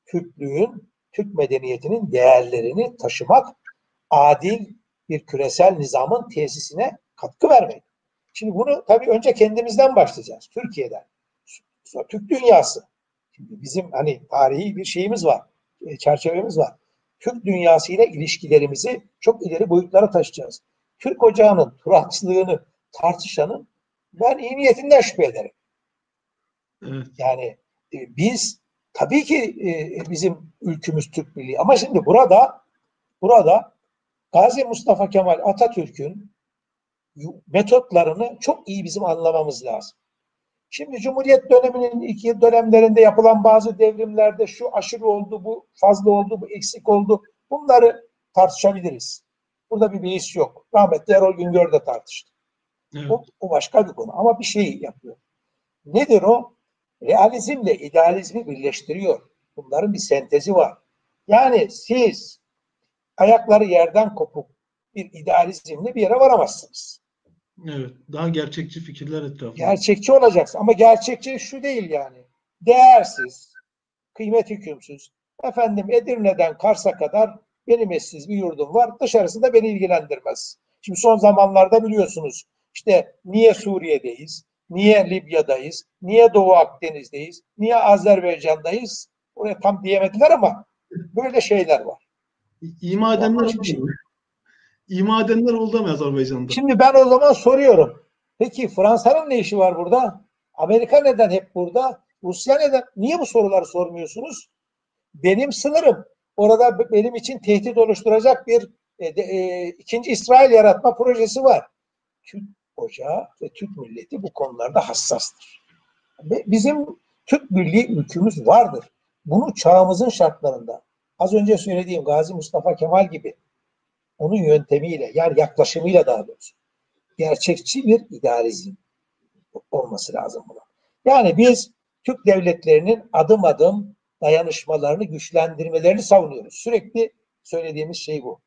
Türklüğün, Türk medeniyetinin değerlerini taşımak, adil bir küresel nizamın tesisine katkı vermek. Şimdi bunu tabii önce kendimizden başlayacağız. Türkiye'den. Türk dünyası. Şimdi bizim hani tarihi bir şeyimiz var. e, Çerçevemiz var. Türk dünyası ile ilişkilerimizi çok ileri boyutlara taşıyacağız. Türk ocağının turatlığını tartışanın ben iyi niyetinden şüphe ederim. Evet. Yani e, biz tabii ki e, bizim ülkümüz Türk Birliği ama şimdi burada burada Gazi Mustafa Kemal Atatürk'ün metotlarını çok iyi bizim anlamamız lazım. Şimdi Cumhuriyet döneminin ilk dönemlerinde yapılan bazı devrimlerde şu aşırı oldu, bu fazla oldu, bu eksik oldu. Bunları tartışabiliriz. Burada bir beis yok. Rahmetli Erol Güngör de tartıştı. Evet. O, o başka bir konu ama bir şey yapıyor. Nedir o? Realizmle idealizmi birleştiriyor. Bunların bir sentezi var. Yani siz ayakları yerden kopuk bir idealizmle bir yere varamazsınız. Evet. Daha gerçekçi fikirler etrafında. Gerçekçi olacaksın ama gerçekçi şu değil yani. Değersiz, kıymet hükümsüz. Efendim Edirne'den Kars'a kadar benim eşsiz bir yurdum var. Dışarısı da beni ilgilendirmez. Şimdi son zamanlarda biliyorsunuz işte niye Suriye'deyiz, niye Libya'dayız, niye Doğu Akdeniz'deyiz, niye Azerbaycan'dayız? Oraya tam diyemediler ama böyle şeyler var. İma edenler şey. İma edenler oldu mu Azerbaycan'da? Şimdi ben o zaman soruyorum. Peki Fransa'nın ne işi var burada? Amerika neden hep burada? Rusya neden? Niye bu soruları sormuyorsunuz? Benim sınırım. Orada benim için tehdit oluşturacak bir e, de, e, ikinci İsrail yaratma projesi var. Türk ocağı ve Türk milleti bu konularda hassastır. Bizim Türk birliği ülkümüz vardır. Bunu çağımızın şartlarında az önce söylediğim Gazi Mustafa Kemal gibi onun yöntemiyle yani yaklaşımıyla daha doğrusu gerçekçi bir idealizm olması lazım buna. Yani biz Türk devletlerinin adım adım dayanışmalarını güçlendirmelerini savunuyoruz. Sürekli söylediğimiz şey bu.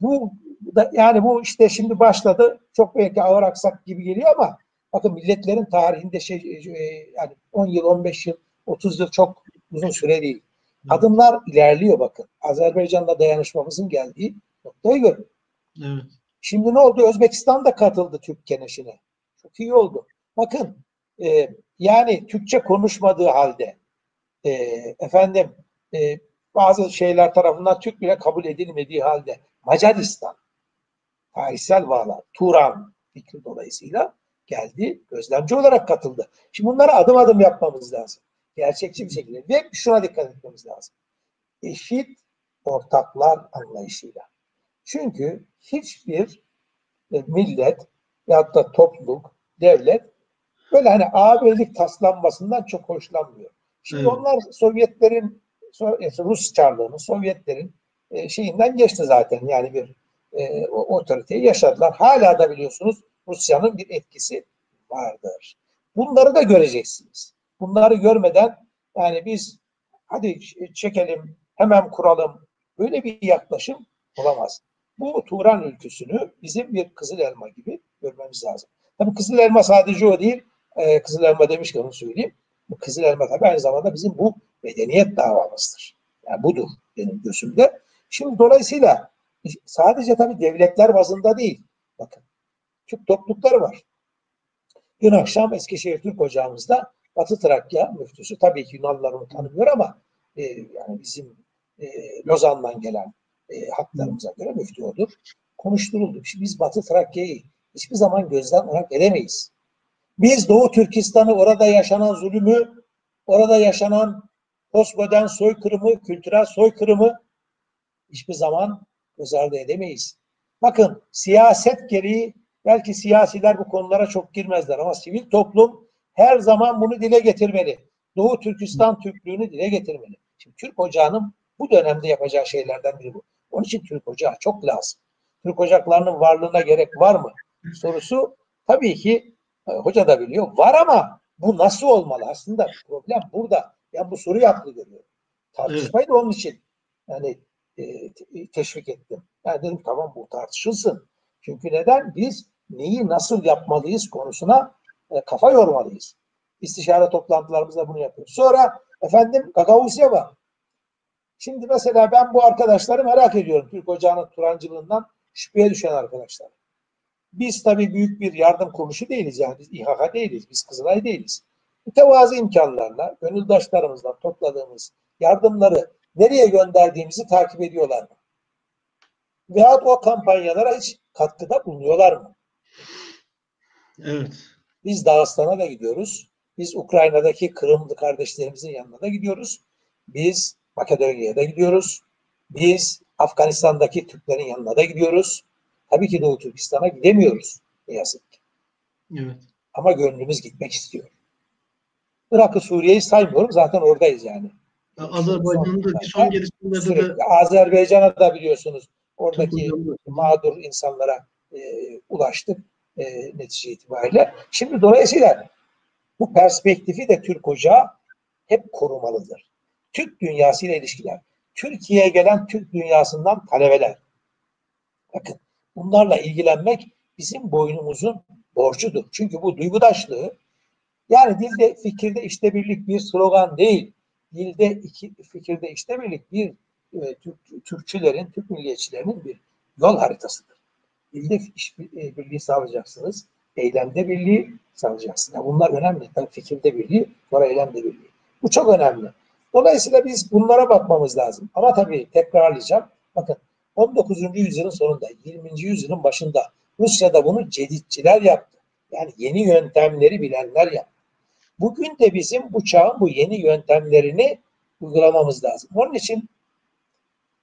Bu da, yani bu işte şimdi başladı. Çok belki ağır aksak gibi geliyor ama bakın milletlerin tarihinde şey e, yani 10 yıl, 15 yıl, 30 yıl çok uzun süre değil. Adımlar ilerliyor bakın. Azerbaycan'la dayanışmamızın geldiği noktayı görün. Evet. Şimdi ne oldu? Özbekistan da katıldı Türk keneşine. Çok iyi oldu. Bakın e, yani Türkçe konuşmadığı halde e, efendim e, bazı şeyler tarafından Türk bile kabul edilmediği halde Macaristan tarihsel bağlar, Turan fikri dolayısıyla geldi, gözlemci olarak katıldı. Şimdi bunları adım adım yapmamız lazım. Gerçekçi bir şekilde. Ve şuna dikkat etmemiz lazım. Eşit ortaklar anlayışıyla. Çünkü hiçbir e, millet ya da topluluk, devlet böyle hani ağabeylik taslanmasından çok hoşlanmıyor. Şimdi Evet. onlar Sovyetlerin So- Rus Çarlığı'nın, Sovyetlerin e, şeyinden geçti zaten. Yani bir e, o otoriteyi yaşadılar. Hala da biliyorsunuz Rusya'nın bir etkisi vardır. Bunları da göreceksiniz. Bunları görmeden yani biz hadi çekelim, hemen kuralım. Böyle bir yaklaşım olamaz. Bu Turan ülküsünü bizim bir kızıl elma gibi görmemiz lazım. Tabii kızıl elma sadece o değil. Ee, kızıl elma demişken onu söyleyeyim. Bu kızıl elma tabii aynı zamanda bizim bu medeniyet davamızdır. Yani budur benim gözümde. Şimdi dolayısıyla sadece tabii devletler bazında değil. Bakın Türk toplulukları var. Dün akşam Eskişehir Türk Ocağımızda Batı Trakya müftüsü tabii ki Yunanlılar onu tanımıyor ama e, yani bizim e, Lozan'dan gelen e, haklarımıza göre müftü odur. Konuşturuldu. Şimdi biz Batı Trakya'yı hiçbir zaman gözden ırak edemeyiz. Biz Doğu Türkistan'ı orada yaşanan zulümü, orada yaşanan postmodern soykırımı, kültürel soykırımı hiçbir zaman göz ardı edemeyiz. Bakın siyaset gereği belki siyasiler bu konulara çok girmezler ama sivil toplum her zaman bunu dile getirmeli. Doğu Türkistan Türklüğünü dile getirmeli. Şimdi Türk Ocağı'nın bu dönemde yapacağı şeylerden biri bu. Onun için Türk Ocağı çok lazım. Türk Ocaklarının varlığına gerek var mı? Sorusu tabii ki hoca da biliyor. Var ama bu nasıl olmalı? Aslında problem burada. Ben bu soruyu haklı görüyorum. Tartışmayı evet. da onun için yani e, teşvik ettim. Yani dedim tamam bu tartışılsın. Çünkü neden? Biz neyi nasıl yapmalıyız konusuna e, kafa yormalıyız. İstişare toplantılarımızda bunu yapıyoruz. Sonra efendim Gagavusya var. Şimdi mesela ben bu arkadaşları merak ediyorum. Türk Ocağı'nın Turancılığından şüpheye düşen arkadaşlar. Biz tabii büyük bir yardım kuruluşu değiliz yani. Biz İHA değiliz. Biz Kızılay değiliz. Mütevazı imkanlarla gönüldaşlarımızdan topladığımız yardımları nereye gönderdiğimizi takip ediyorlar mı? Veyahut o kampanyalara hiç katkıda bulunuyorlar mı? Evet. Biz Dağıstan'a da gidiyoruz. Biz Ukrayna'daki Kırımlı kardeşlerimizin yanına da gidiyoruz. Biz Makedonya'ya da gidiyoruz. Biz Afganistan'daki Türklerin yanına da gidiyoruz. Tabii ki Doğu Türkistan'a gidemiyoruz. Ne yazık ki. Evet. Ama gönlümüz gitmek istiyor. Irak'ı Suriye'yi saymıyorum. Zaten oradayız yani. Azerbaycan'da bir son gelişmelerde de Azerbaycan'a da biliyorsunuz oradaki mağdur insanlara e, ulaştık e, netice itibariyle. Şimdi dolayısıyla bu perspektifi de Türk Ocağı hep korumalıdır. Türk dünyasıyla ilişkiler. Türkiye'ye gelen Türk dünyasından talebeler. Bakın bunlarla ilgilenmek bizim boynumuzun borcudur. Çünkü bu duygudaşlığı yani dilde fikirde işte birlik bir slogan değil. Dilde iki, fikirde işte birlik bir e, Türk, Türkçülerin, Türk milliyetçilerinin bir yol haritasıdır. Dilde iş e, birliği sağlayacaksınız. Eylemde birliği sağlayacaksınız. Yani bunlar önemli. Tabii fikirde birliği, sonra eylemde birliği. Bu çok önemli. Dolayısıyla biz bunlara bakmamız lazım. Ama tabii tekrarlayacağım. Bakın 19. yüzyılın sonunda, 20. yüzyılın başında Rusya'da bunu ceditçiler yaptı. Yani yeni yöntemleri bilenler yaptı. Bugün de bizim bu çağın bu yeni yöntemlerini uygulamamız lazım. Onun için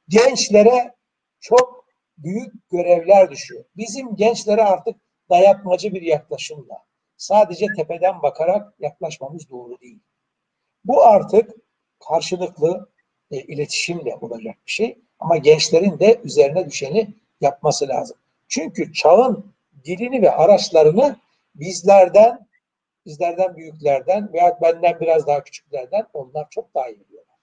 gençlere çok büyük görevler düşüyor. Bizim gençlere artık dayatmacı bir yaklaşımla, sadece tepeden bakarak yaklaşmamız doğru değil. Bu artık karşılıklı e, iletişimle olacak bir şey. Ama gençlerin de üzerine düşeni yapması lazım. Çünkü çağın dilini ve araçlarını bizlerden, bizlerden büyüklerden veya benden biraz daha küçüklerden onlar çok daha iyi biliyorlar.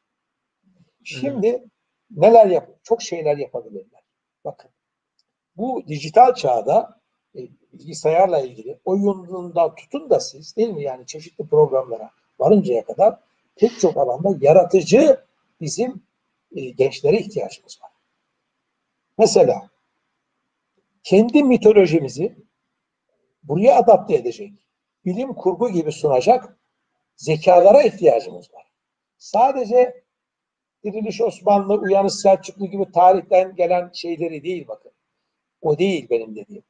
Şimdi evet. neler yap? Çok şeyler yapabilirler. Bakın. Bu dijital çağda e, bilgisayarla ilgili oyunundan tutun da siz değil mi? Yani çeşitli programlara varıncaya kadar pek çok alanda yaratıcı bizim e, gençlere ihtiyacımız var. Mesela kendi mitolojimizi buraya adapte edecek, bilim kurgu gibi sunacak zekalara ihtiyacımız var. Sadece Diriliş Osmanlı, Uyanış Selçuklu gibi tarihten gelen şeyleri değil bakın. O değil benim dediğim.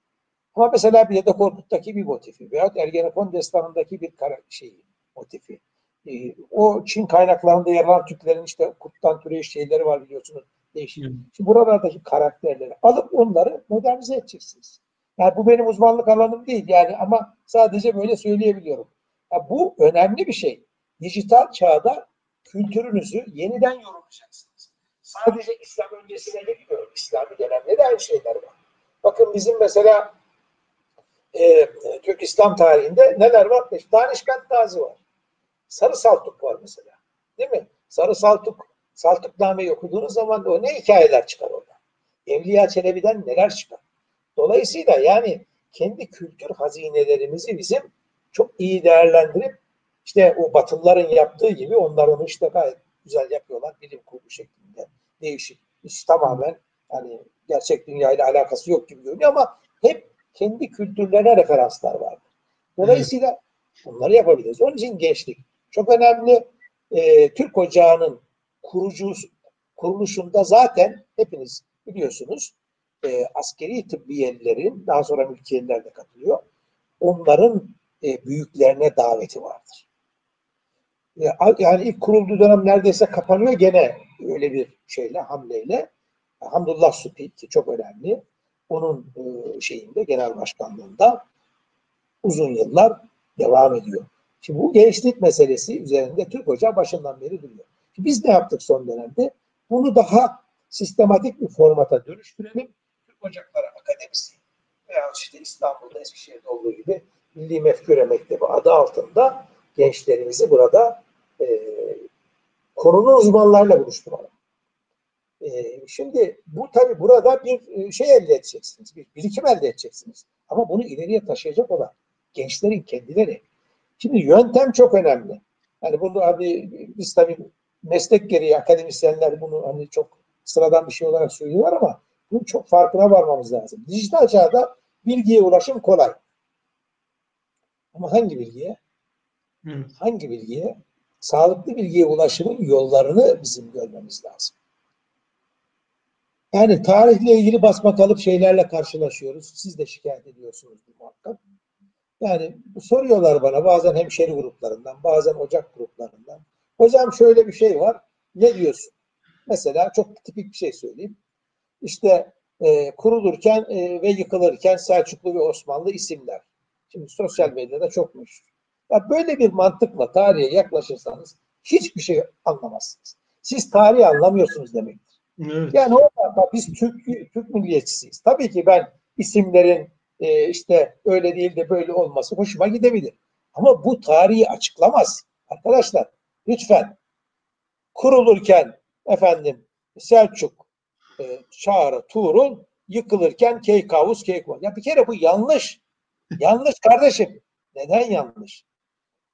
Ama mesela bir de Korkut'taki bir motifi veyahut Ergenekon destanındaki bir kara şeyi, motifi. Ee, o Çin kaynaklarında yer alan Türklerin işte kurttan türeyiş şeyleri var biliyorsunuz. Değişik. Hmm. Şimdi buralardaki karakterleri alıp onları modernize edeceksiniz. Yani bu benim uzmanlık alanım değil yani ama sadece böyle söyleyebiliyorum. Ya bu önemli bir şey. Dijital çağda kültürünüzü yeniden yorumlayacaksınız. Sadece İslam öncesine gitmiyorum. İslami dönemde de aynı şeyler var. Bakın bizim mesela e, Türk İslam tarihinde neler var? Danişment Gazi var. Sarı Saltuk var mesela. Değil mi? Sarı Saltuk, Saltukname'yi okuduğunuz zaman o ne hikayeler çıkar orada. Evliya Çelebi'den neler çıkar. Dolayısıyla yani kendi kültür hazinelerimizi bizim çok iyi değerlendirip işte o Batılıların yaptığı gibi onlar onu işte gayet güzel yapıyorlar bilim kurgu şeklinde. Değişik. Hiç tamamen hani gerçek dünyayla alakası yok gibi görünüyor ama hep kendi kültürlerine referanslar var. Dolayısıyla bunları yapabiliriz. Onun için gençlik çok önemli. Ee, Türk Ocağı'nın kurucu kuruluşunda zaten hepiniz biliyorsunuz e, askeri tıbbiyelilerin daha sonra mülkiyeliler de katılıyor. Onların e, büyüklerine daveti vardır. E, yani ilk kurulduğu dönem neredeyse kapanıyor gene öyle bir şeyle, hamleyle. Hamdullah Supi ki çok önemli. Onun e, şeyinde, genel başkanlığında uzun yıllar devam ediyor. Şimdi bu gençlik meselesi üzerinde Türk Hoca başından beri duruyor. Biz ne yaptık son dönemde? Bunu daha sistematik bir formata dönüştürelim. Türk Ocakları Akademisi veya işte İstanbul'da Eskişehir'de olduğu gibi Milli Mefkure Mektebi adı altında gençlerimizi burada e, konunun uzmanlarıyla buluşturalım. E, şimdi bu tabi burada bir şey elde edeceksiniz, bir birikim elde edeceksiniz. Ama bunu ileriye taşıyacak olan gençlerin kendileri. Şimdi yöntem çok önemli. Yani bunu abi biz tabii meslek gereği akademisyenler bunu hani çok sıradan bir şey olarak söylüyorlar ama bunun çok farkına varmamız lazım. Dijital çağda bilgiye ulaşım kolay. Ama hangi bilgiye? Evet. Hangi bilgiye? Sağlıklı bilgiye ulaşımın yollarını bizim görmemiz lazım. Yani tarihle ilgili basma kalıp şeylerle karşılaşıyoruz. Siz de şikayet ediyorsunuz muhakkak. Yani soruyorlar bana bazen hemşeri gruplarından, bazen ocak gruplarından. Hocam şöyle bir şey var. Ne diyorsun? Mesela çok tipik bir şey söyleyeyim. İşte e, kurulurken e, ve yıkılırken Selçuklu ve Osmanlı isimler. Şimdi sosyal medyada çok meşhur. Ya böyle bir mantıkla tarihe yaklaşırsanız hiçbir şey anlamazsınız. Siz tarihi anlamıyorsunuz demektir. Evet. Yani orada biz Türk, Türk milliyetçisiyiz. Tabii ki ben isimlerin e, işte öyle değil de böyle olması hoşuma gidebilir. Ama bu tarihi açıklamaz. Arkadaşlar lütfen kurulurken efendim Selçuk, e, Çağrı, Tuğrul yıkılırken Keykavus, Keykavus. Ya bir kere bu yanlış. yanlış kardeşim. Neden yanlış?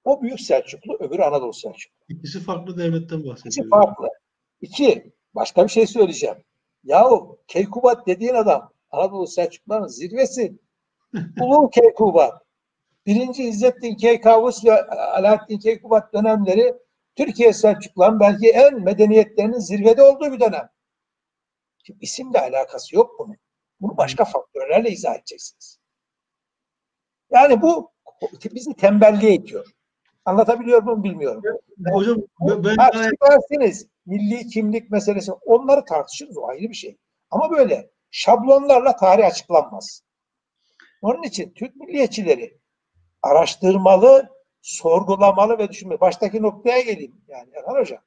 O Büyük Selçuklu, öbürü Anadolu Selçuklu. İkisi farklı devletten bahsediyor. İkisi farklı. İki, başka bir şey söyleyeceğim. Yahu Keykubat dediğin adam Anadolu Selçukluların zirvesi. Ulu Keykubat. Birinci İzzettin Keykavus ve Alaaddin Keykubat dönemleri Türkiye Selçukluların belki en medeniyetlerinin zirvede olduğu bir dönem. Şimdi isimle alakası yok bunun. Bunu başka faktörlerle izah edeceksiniz. Yani bu bizi tembelliğe itiyor. Anlatabiliyor muyum bilmiyorum. Hocam ben ha, milli kimlik meselesi onları tartışırız o ayrı bir şey. Ama böyle şablonlarla tarih açıklanmaz. Onun için Türk milliyetçileri araştırmalı, sorgulamalı ve düşünmeli. Baştaki noktaya geleyim yani Erhan Hocam.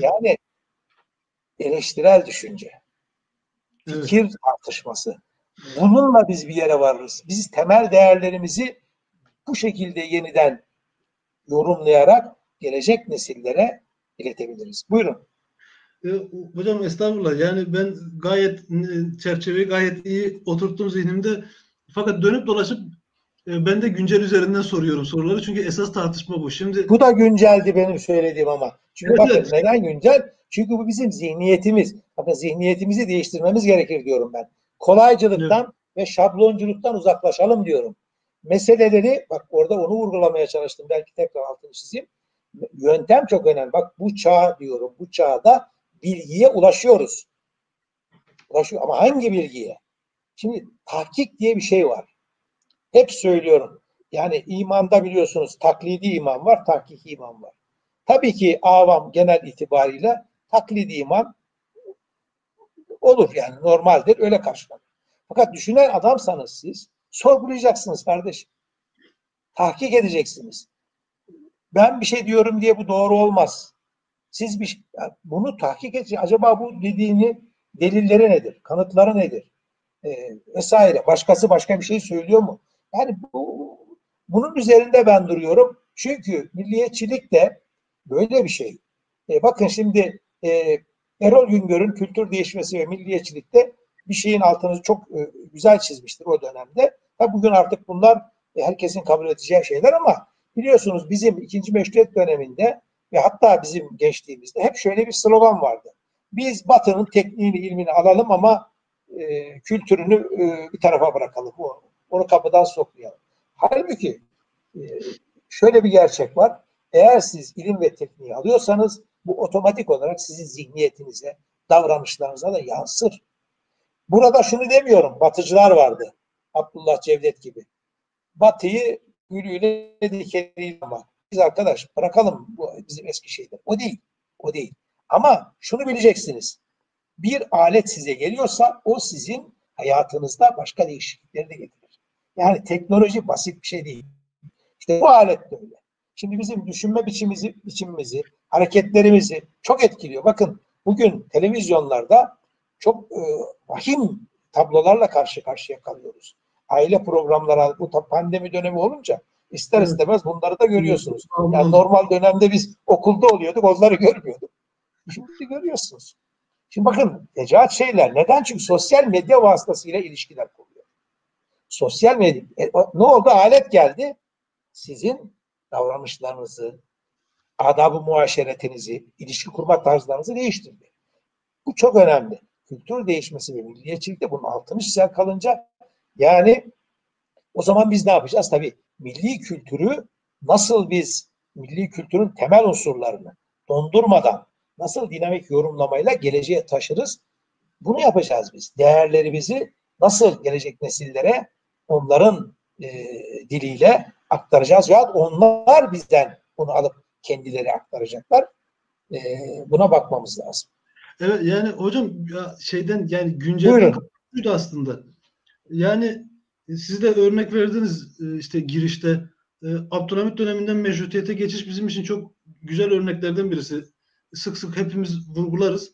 yani eleştirel düşünce, fikir evet. tartışması. Bununla biz bir yere varırız. Biz temel değerlerimizi bu şekilde yeniden yorumlayarak gelecek nesillere iletebiliriz. Buyurun. E, hocam estağfurullah. Yani ben gayet e, çerçeveyi gayet iyi oturttum zihnimde. Fakat dönüp dolaşıp e, ben de güncel üzerinden soruyorum soruları. Çünkü esas tartışma bu. Şimdi Bu da günceldi benim söylediğim ama. Çünkü evet, bakın evet. neden güncel? Çünkü bu bizim zihniyetimiz. Bakın zihniyetimizi değiştirmemiz gerekir diyorum ben. Kolaycılıktan evet. ve şablonculuktan uzaklaşalım diyorum. Meseleleri bak orada onu vurgulamaya çalıştım. Belki tekrar altını çizeyim. Yöntem çok önemli. Bak bu çağ diyorum. Bu çağda bilgiye ulaşıyoruz. Ulaşıyor. Ama hangi bilgiye? Şimdi tahkik diye bir şey var. Hep söylüyorum. Yani imanda biliyorsunuz taklidi iman var, tahkik iman var. Tabii ki avam genel itibariyle taklidi iman olur yani normaldir öyle karşılanır. Fakat düşünen adamsanız siz sorgulayacaksınız kardeşim. Tahkik edeceksiniz. Ben bir şey diyorum diye bu doğru olmaz. Siz bir yani bunu tahkik edeceksiniz. Acaba bu dediğini delilleri nedir? Kanıtları nedir? Ee, vesaire. Başkası başka bir şey söylüyor mu? Yani bu, bunun üzerinde ben duruyorum. Çünkü milliyetçilik de böyle bir şey. E, bakın şimdi e, Erol Güngör'ün kültür değişmesi ve milliyetçilikte bir şeyin altını çok e, güzel çizmiştir o dönemde. Ha, bugün artık bunlar e, herkesin kabul edeceği şeyler ama biliyorsunuz bizim ikinci meşruiyet döneminde ve hatta bizim gençliğimizde hep şöyle bir slogan vardı. Biz Batı'nın tekniğini, ilmini alalım ama e, kültürünü e, bir tarafa bırakalım. O, onu kapıdan sokmayalım. Halbuki e, şöyle bir gerçek var. Eğer siz ilim ve tekniği alıyorsanız bu otomatik olarak sizin zihniyetinize, davranışlarınıza da yansır. Burada şunu demiyorum. Batıcılar vardı. Abdullah Cevdet gibi. Batıyı gülüyle dikeliyle ama biz arkadaş bırakalım bu bizim eski şeyler. O değil. O değil. Ama şunu bileceksiniz. Bir alet size geliyorsa o sizin hayatınızda başka değişiklikleri de getirir. Yani teknoloji basit bir şey değil. İşte bu alet de öyle. Şimdi bizim düşünme biçimimizi, biçimimizi, hareketlerimizi çok etkiliyor. Bakın bugün televizyonlarda çok e, vahim tablolarla karşı karşıya kalıyoruz. Aile programları bu pandemi dönemi olunca ister istemez bunları da görüyorsunuz. Yani normal dönemde biz okulda oluyorduk, onları görmüyorduk. Şimdi görüyorsunuz. Şimdi bakın fecaat şeyler. Neden? Çünkü sosyal medya vasıtasıyla ilişkiler kuruyor. Sosyal medya. E, ne oldu? Alet geldi. Sizin davranışlarınızı, adab-ı muaşeretinizi, ilişki kurma tarzlarınızı değiştirdi. Bu çok önemli. Kültür değişmesi ve milliyetçilikte bunun altını çizer kalınca yani o zaman biz ne yapacağız? Tabii milli kültürü nasıl biz milli kültürün temel unsurlarını dondurmadan nasıl dinamik yorumlamayla geleceğe taşırız? Bunu yapacağız biz. Değerlerimizi nasıl gelecek nesillere onların e, diliyle aktaracağız ya onlar bizden bunu alıp kendileri aktaracaklar. E, buna bakmamız lazım. Evet yani hocam ya şeyden yani güncelden aslında. Yani siz de örnek verdiniz e, işte girişte. E, Abdülhamit döneminden meşrutiyete geçiş bizim için çok güzel örneklerden birisi. Sık sık hepimiz vurgularız.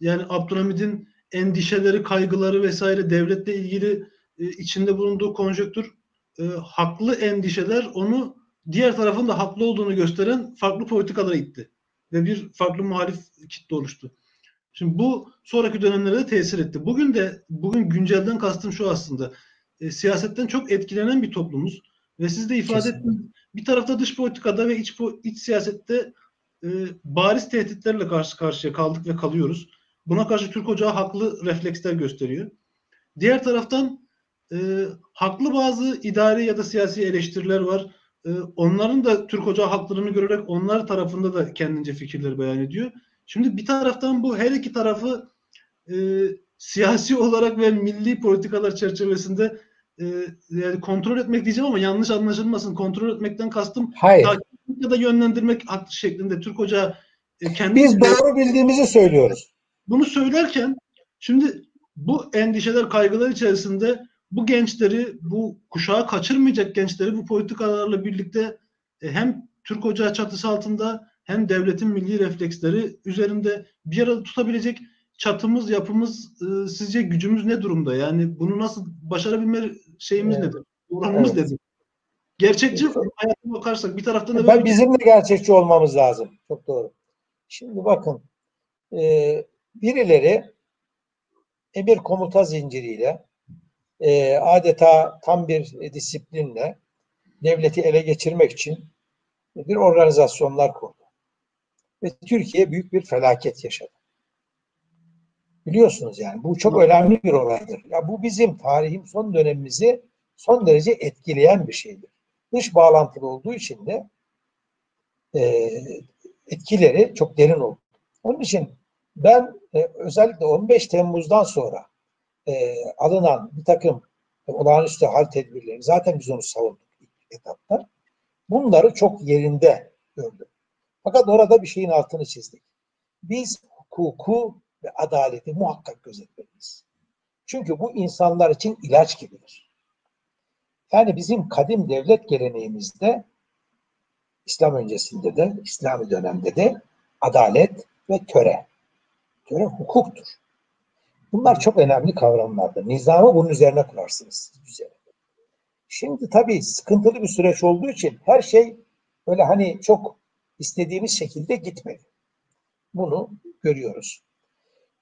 Yani Abdülhamit'in endişeleri, kaygıları vesaire devletle ilgili e, içinde bulunduğu konjöktür haklı endişeler onu diğer tarafın da haklı olduğunu gösteren farklı politikalara itti. Ve bir farklı muhalif kitle oluştu. Şimdi bu sonraki dönemlere de tesir etti. Bugün de bugün güncelden kastım şu aslında. E, siyasetten çok etkilenen bir toplumuz ve siz de ifade ettiniz. Bir tarafta dış politikada ve iç iç siyasette e, bariz tehditlerle karşı karşıya kaldık ve kalıyoruz. Buna karşı Türk Ocağı haklı refleksler gösteriyor. Diğer taraftan e, haklı bazı idari ya da siyasi eleştiriler var. E, onların da Türk Ocağı haklarını görerek onlar tarafında da kendince fikirleri beyan ediyor. Şimdi bir taraftan bu her iki tarafı e, siyasi olarak ve milli politikalar çerçevesinde e, yani kontrol etmek diyeceğim ama yanlış anlaşılmasın. Kontrol etmekten kastım Hayır. takip ya da yönlendirmek şeklinde Türk e, kendi Biz doğru bildiğimizi söylüyoruz. Bunu söylerken şimdi bu endişeler, kaygılar içerisinde bu gençleri, bu kuşağı kaçırmayacak gençleri bu politikalarla birlikte e, hem Türk Ocağı çatısı altında hem devletin milli refleksleri üzerinde bir arada tutabilecek çatımız, yapımız, e, sizce gücümüz ne durumda? Yani bunu nasıl başarabilme şeyimiz evet. nedir? Oranımız evet. nedir? Gerçekçi hayata bakarsak bir taraftan da ben bizim de gerçekçi olmamız lazım. Çok doğru. Şimdi bakın e, birileri emir komuta zinciriyle e, adeta tam bir disiplinle devleti ele geçirmek için bir organizasyonlar kurdu. Ve Türkiye büyük bir felaket yaşadı. Biliyorsunuz yani bu çok önemli bir olaydır. Ya bu bizim tarihim son dönemimizi son derece etkileyen bir şeydir. Dış bağlantılı olduğu için de e, etkileri çok derin oldu. Onun için ben e, özellikle 15 Temmuz'dan sonra e, alınan bir takım olağanüstü hal tedbirleri zaten biz onu savunduk ilk etapta. Bunları çok yerinde gördüm. Fakat orada bir şeyin altını çizdik. Biz hukuku ve adaleti muhakkak gözetmeliyiz. Çünkü bu insanlar için ilaç gibidir. Yani bizim kadim devlet geleneğimizde İslam öncesinde de, İslami dönemde de adalet ve töre. Töre hukuktur. Bunlar çok önemli kavramlardır. Nizamı bunun üzerine kurarsınız. Üzerine. Şimdi tabii sıkıntılı bir süreç olduğu için her şey böyle hani çok istediğimiz şekilde gitmedi. bunu görüyoruz.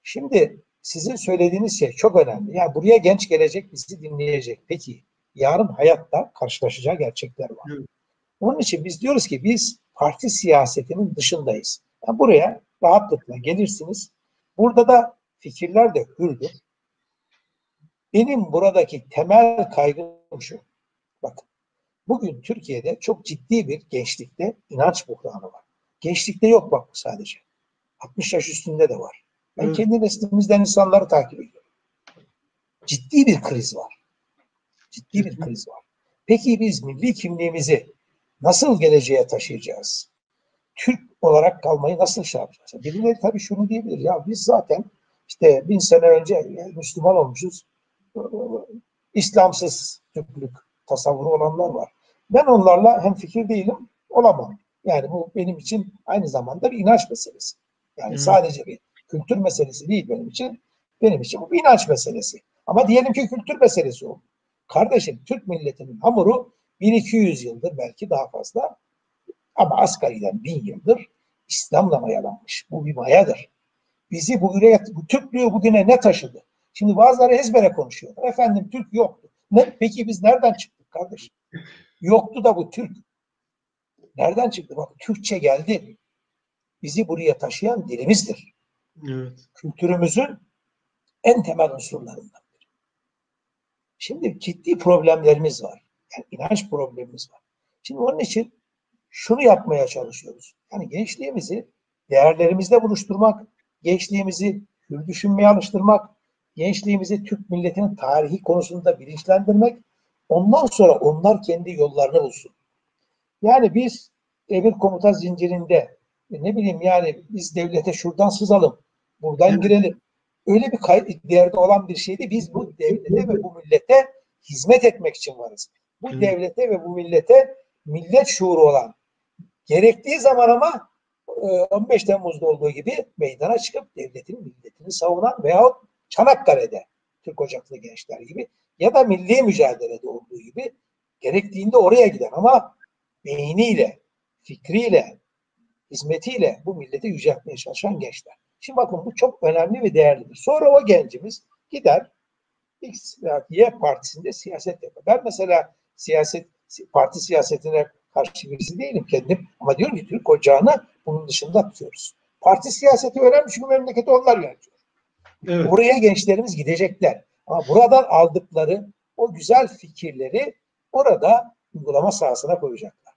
Şimdi sizin söylediğiniz şey çok önemli. Yani buraya genç gelecek, bizi dinleyecek. Peki yarın hayatta karşılaşacağı gerçekler var. Evet. Onun için biz diyoruz ki biz parti siyasetinin dışındayız. Yani buraya rahatlıkla gelirsiniz. Burada da fikirler de hürdür. Benim buradaki temel kaygım şu. Bakın bugün Türkiye'de çok ciddi bir gençlikte inanç buhranı var. Gençlikte yok bak bu sadece. 60 yaş üstünde de var. Ben Evet. kendi neslimizden insanları takip ediyorum. Ciddi bir kriz var. Ciddi bir kriz var. Peki biz milli kimliğimizi nasıl geleceğe taşıyacağız? Türk olarak kalmayı nasıl şey yapacağız? Birileri tabii şunu diyebilir. Ya biz zaten işte bin sene önce yani Müslüman olmuşuz. İslamsız Türklük tasavvuru olanlar var. Ben onlarla hem fikir değilim, olamam. Yani bu benim için aynı zamanda bir inanç meselesi. Yani Hı. sadece bir kültür meselesi değil benim için. Benim için bu bir inanç meselesi. Ama diyelim ki kültür meselesi oldu. Kardeşim Türk milletinin hamuru 1200 yıldır belki daha fazla ama asgariden 1000 yıldır İslam'la mayalanmış. Bu bir mayadır. Bizi bugüne, bu Türklüğü bugüne ne taşıdı? Şimdi bazıları ezbere konuşuyorlar. Efendim Türk yoktu. Ne, peki biz nereden çıktık kardeşim? Yoktu da bu Türk. Nereden çıktı? Bak Türkçe geldi. Bizi buraya taşıyan dilimizdir. Evet. Kültürümüzün en temel unsurlarından. Şimdi ciddi problemlerimiz var. Yani inanç problemimiz var. Şimdi onun için şunu yapmaya çalışıyoruz. Yani gençliğimizi değerlerimizle buluşturmak, gençliğimizi hür düşünmeye alıştırmak, gençliğimizi Türk milletinin tarihi konusunda bilinçlendirmek, ondan sonra onlar kendi yollarını bulsun. Yani biz emir komuta zincirinde e, ne bileyim yani biz devlete şuradan sızalım, buradan girelim. Öyle bir kay- derde olan bir şeydi. Biz bu devlete ve bu millete hizmet etmek için varız. Bu Evet. devlete ve bu millete millet şuuru olan gerektiği zaman ama e, 15 Temmuz'da olduğu gibi meydana çıkıp devletin milletini savunan veyahut Çanakkale'de Türk Ocaklı gençler gibi ya da milli mücadelede olduğu gibi gerektiğinde oraya giden ama beyniyle, fikriyle, hizmetiyle bu milleti yüceltmeye çalışan gençler. Şimdi bakın bu çok önemli ve değerlidir. Sonra o gencimiz gider X veya Y partisinde siyaset yapar. Ben mesela siyaset parti siyasetine karşı birisi değilim kendim ama diyorum ki Türk ocağını bunun dışında tutuyoruz. Parti siyaseti önemli çünkü memleketi onlar yönetiyor. Evet. Buraya gençlerimiz gidecekler. Ama buradan aldıkları o güzel fikirleri orada uygulama sahasına koyacaklar.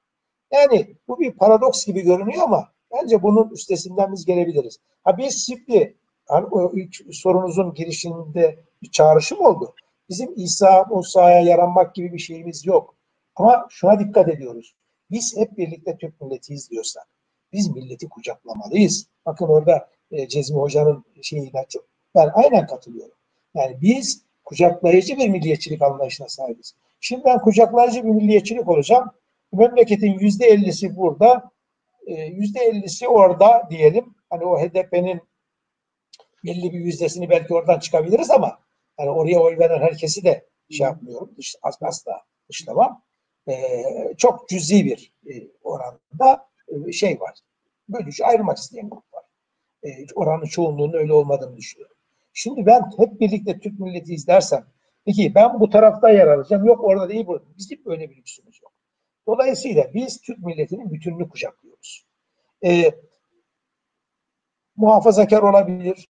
Yani bu bir paradoks gibi görünüyor ama bence bunun üstesinden biz gelebiliriz. Ha biz şimdi hani o ilk sorunuzun girişinde bir çağrışım oldu. Bizim İsa Musa'ya yaranmak gibi bir şeyimiz yok. Ama şuna dikkat ediyoruz. Biz hep birlikte Türk milletiyiz diyorsak biz milleti kucaklamalıyız. Bakın orada e, Cezmi Hoca'nın şeyine çok ben aynen katılıyorum. Yani biz kucaklayıcı bir milliyetçilik anlayışına sahibiz. Şimdi ben kucaklayıcı bir milliyetçilik olacağım. Memleketin yüzde ellisi burada, yüzde ellisi orada diyelim. Hani o HDP'nin belli bir yüzdesini belki oradan çıkabiliriz ama yani oraya oy veren herkesi de şey yapmıyorum. Dış, asla dışlamam. E, çok cüzi bir e, oranda e, şey var. Bölücü ayırmak isteyen grup var. E, oranın çoğunluğunun öyle olmadığını düşünüyorum. Şimdi ben hep birlikte Türk milleti izlersem peki ben bu tarafta yer alacağım. Yok orada değil burada. Bizim böyle bir lüksümüz yok. Dolayısıyla biz Türk milletinin bütününü kucaklıyoruz. E, muhafazakar olabilir,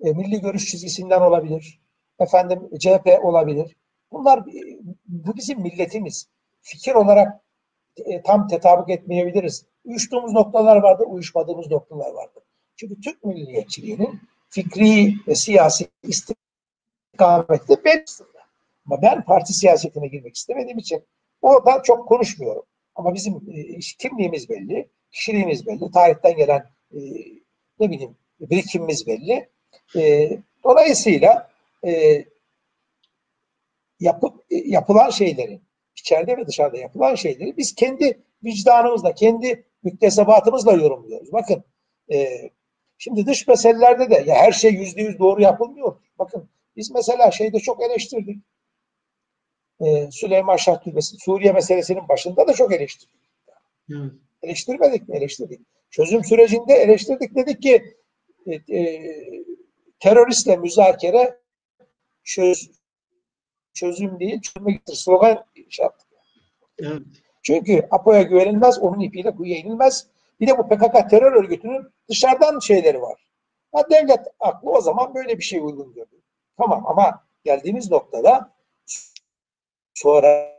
e, milli görüş çizgisinden olabilir, efendim CHP olabilir. Bunlar e, bu bizim milletimiz. Fikir olarak e, tam tetabuk etmeyebiliriz. Uyuştuğumuz noktalar vardır, uyuşmadığımız noktalar vardır. Çünkü Türk milliyetçiliğinin fikri ve siyasi belli aslında. Ama ben parti siyasetine girmek istemediğim için oradan çok konuşmuyorum. Ama bizim e, kimliğimiz belli, kişiliğimiz belli, tarihten gelen e, ne bileyim birikimimiz belli. E, dolayısıyla e, yapıp, e, yapılan şeylerin, içeride ve dışarıda yapılan şeyleri biz kendi vicdanımızla, kendi müktesebatımızla yorumluyoruz. Bakın e, şimdi dış meselelerde de ya her şey yüzde yüz doğru yapılmıyor. Bakın biz mesela şeyde çok eleştirdik. E, Süleyman Şah Türbesi, Suriye meselesinin başında da çok eleştirdik. Evet. Eleştirmedik mi? Eleştirdik. Çözüm sürecinde eleştirdik dedik ki e, e, teröristle müzakere çöz, çözüm değil çözüme getir slogan şey yaptık. Evet. Çünkü APO'ya güvenilmez, onun ipiyle kuyuya inilmez. Bir de bu PKK terör örgütünün dışarıdan şeyleri var. Ha, devlet aklı o zaman böyle bir şey uygun gördü. Tamam ama geldiğimiz noktada sonra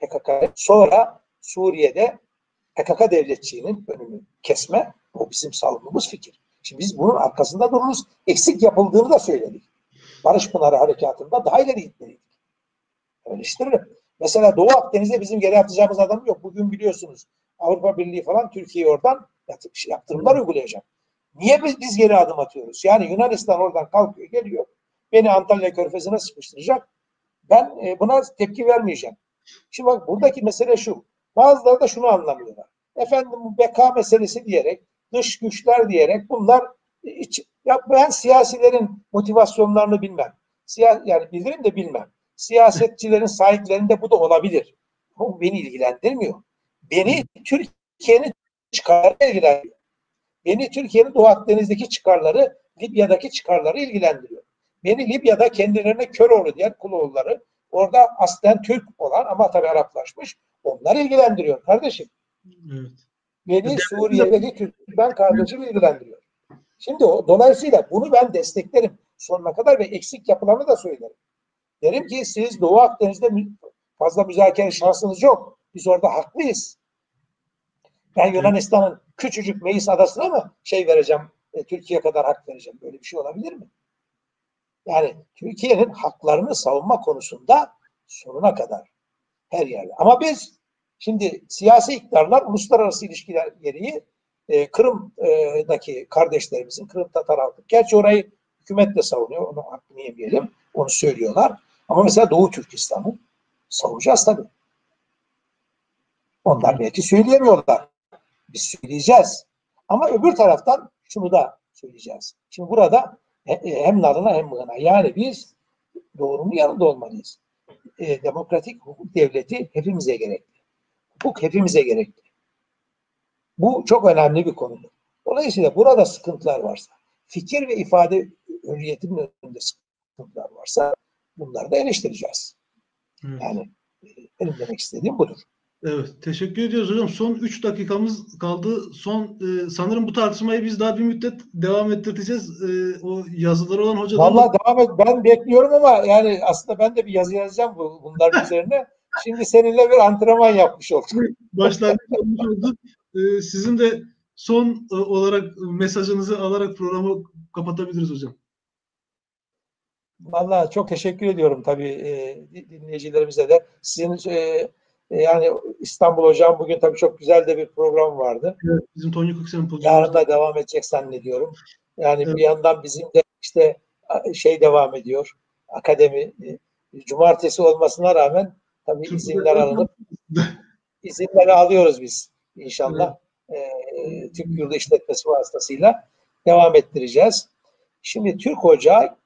PKK, sonra Suriye'de PKK devletçiliğinin önünü kesme o bizim savunduğumuz fikir. Şimdi biz bunun arkasında dururuz. Eksik yapıldığını da söyledik. Barış Pınarı Harekatı'nda daha ileri gitmeliydik. Eleştiririm. Mesela Doğu Akdeniz'de bizim geri atacağımız adam yok. Bugün biliyorsunuz Avrupa Birliği falan Türkiye'ye oradan yaptırımlar uygulayacak. Niye biz, biz geri adım atıyoruz? Yani Yunanistan oradan kalkıyor geliyor. Beni Antalya Körfezi'ne sıkıştıracak. Ben e, buna tepki vermeyeceğim. Şimdi bak buradaki mesele şu. Bazıları da şunu anlamıyorlar. Efendim bu beka meselesi diyerek, dış güçler diyerek bunlar iç, ya ben siyasilerin motivasyonlarını bilmem. Siya, yani bilirim de bilmem. Siyasetçilerin sahiplerinde bu da olabilir. Bu beni ilgilendirmiyor. Beni Türkiye'nin çıkarları ilgilendiriyor. Beni Türkiye'nin Doğu Akdeniz'deki çıkarları, Libya'daki çıkarları ilgilendiriyor. Beni Libya'da kendilerine Köroğlu diyen Kuloğulları, orada aslen Türk olan ama tabii Araplaşmış, onlar ilgilendiriyor kardeşim. Evet. Beni Suriye'deki Türkmen kardeşim ilgilendiriyor. Şimdi o, dolayısıyla bunu ben desteklerim sonuna kadar ve eksik yapılanı da söylerim. Derim ki siz Doğu Akdeniz'de fazla müzakere şansınız yok. Biz orada haklıyız. Ben Yunanistan'ın küçücük Meis adasına mı şey vereceğim, e, Türkiye kadar hak vereceğim? Böyle bir şey olabilir mi? Yani Türkiye'nin haklarını savunma konusunda sonuna kadar her yerde. Ama biz şimdi siyasi iktidarlar uluslararası ilişkiler gereği e, Kırım'daki kardeşlerimizin Kırım Tatar halkı. Gerçi orayı hükümet de savunuyor. Onu hakkını yemeyelim. Onu söylüyorlar. Ama mesela Doğu Türkistan'ı savunacağız tabii. Onlar belki söyleyemiyorlar. Biz söyleyeceğiz. Ama öbür taraftan şunu da söyleyeceğiz. Şimdi burada hem narına hem mığına. Yani biz doğrunun yanında olmalıyız. E, demokratik hukuk devleti hepimize gerekli. Hukuk hepimize gerekli. Bu çok önemli bir konu. Dolayısıyla burada sıkıntılar varsa, fikir ve ifade hürriyetinin önünde sıkıntılar varsa bunları da eleştireceğiz. Evet. Yani e, benim demek istediğim budur. Evet, teşekkür ediyoruz hocam. Son 3 dakikamız kaldı. Son e, sanırım bu tartışmayı biz daha bir müddet devam ettireceğiz. E, o yazıları olan hocadan. Vallahi devam et. Ben bekliyorum ama yani aslında ben de bir yazı yazacağım bu, bunların üzerine. Şimdi seninle bir antrenman yapmış olduk. Başlangıç olmuş oldu. E, sizin de son e, olarak mesajınızı alarak programı kapatabiliriz hocam. Vallahi çok teşekkür ediyorum tabii e, dinleyicilerimize de. Sizin e, yani İstanbul Hocam bugün tabii çok güzel de bir program vardı. Evet, bizim Tonya Sempozyumu. Yarın da devam edecek zannediyorum. Yani evet. bir yandan bizim de işte şey devam ediyor. Akademi cumartesi olmasına rağmen tabii Türk izinler alınıp izinleri alıyoruz biz inşallah. Evet. Ee, Türk Yurdu İşletmesi vasıtasıyla devam ettireceğiz. Şimdi Türk Ocağı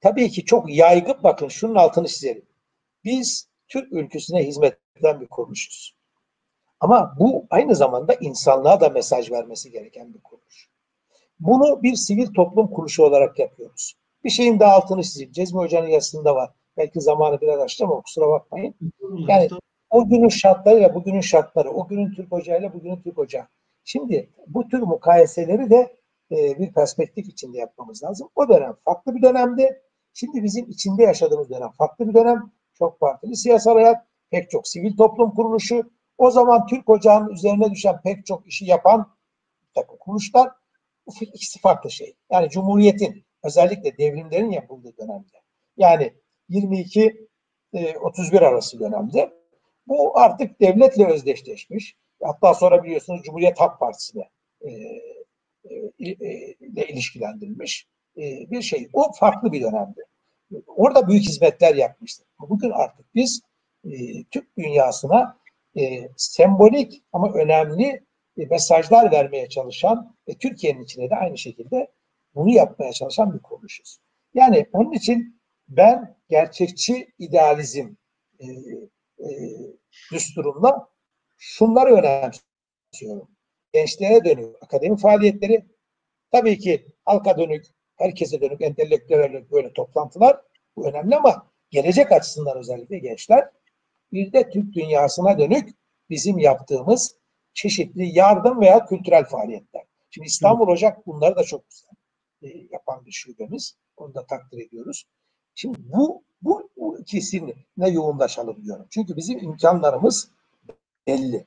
tabii ki çok yaygın bakın şunun altını çizelim. Biz Türk ülküsüne hizmet eden bir kuruluşuz. Ama bu aynı zamanda insanlığa da mesaj vermesi gereken bir kuruluş. Bunu bir sivil toplum kuruluşu olarak yapıyoruz. Bir şeyin daha altını çizeyim. Cezmi Hoca'nın yazısında var. Belki zamanı biraz açtım ama kusura bakmayın. Yani o günün şartlarıyla bugünün şartları, o günün Türk Ocağı'yla bugünün Türk Ocağı. Şimdi bu tür mukayeseleri de e, bir perspektif içinde yapmamız lazım. O dönem farklı bir dönemdi. Şimdi bizim içinde yaşadığımız dönem farklı bir dönem çok partili siyasal hayat, pek çok sivil toplum kuruluşu, o zaman Türk Ocağı'nın üzerine düşen pek çok işi yapan takım kuruluşlar ikisi farklı şey. Yani Cumhuriyet'in özellikle devrimlerin yapıldığı dönemde yani 22 31 e, arası dönemde bu artık devletle özdeşleşmiş. Hatta sonra biliyorsunuz Cumhuriyet Halk Partisi'ne e, e, ile ilişkilendirilmiş bir şey. O farklı bir dönemdi orada büyük hizmetler yapmıştır. Bugün artık biz e, Türk dünyasına e, sembolik ama önemli e, mesajlar vermeye çalışan ve Türkiye'nin içine de aynı şekilde bunu yapmaya çalışan bir kuruluşuz. Yani onun için ben gerçekçi idealizm e, e, düsturumla şunları önemsiyorum. gençlere dönük akademi faaliyetleri, tabii ki halka dönük, herkese dönük, entelektüele dönük böyle toplantılar bu önemli ama gelecek açısından özellikle gençler bir de Türk dünyasına dönük bizim yaptığımız çeşitli yardım veya kültürel faaliyetler. Şimdi İstanbul Ocak bunları da çok güzel e, yapan bir şubemiz. Onu da takdir ediyoruz. Şimdi bu, bu, bu ikisine yoğunlaşalım diyorum. Çünkü bizim imkanlarımız belli.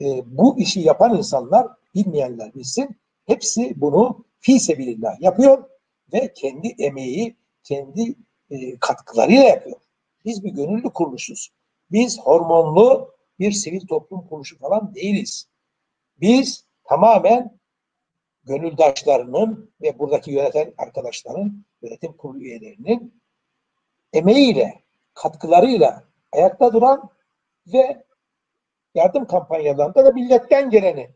E, bu işi yapan insanlar, bilmeyenler bilsin, hepsi bunu fi sebilillah yapıyor ve kendi emeği, kendi e, katkılarıyla yapıyor. Biz bir gönüllü kuruluşuz. Biz hormonlu bir sivil toplum kuruluşu falan değiliz. Biz tamamen gönüldaşlarının ve buradaki yöneten arkadaşların, yönetim kurulu üyelerinin emeğiyle, katkılarıyla ayakta duran ve yardım kampanyalarında da milletten geleni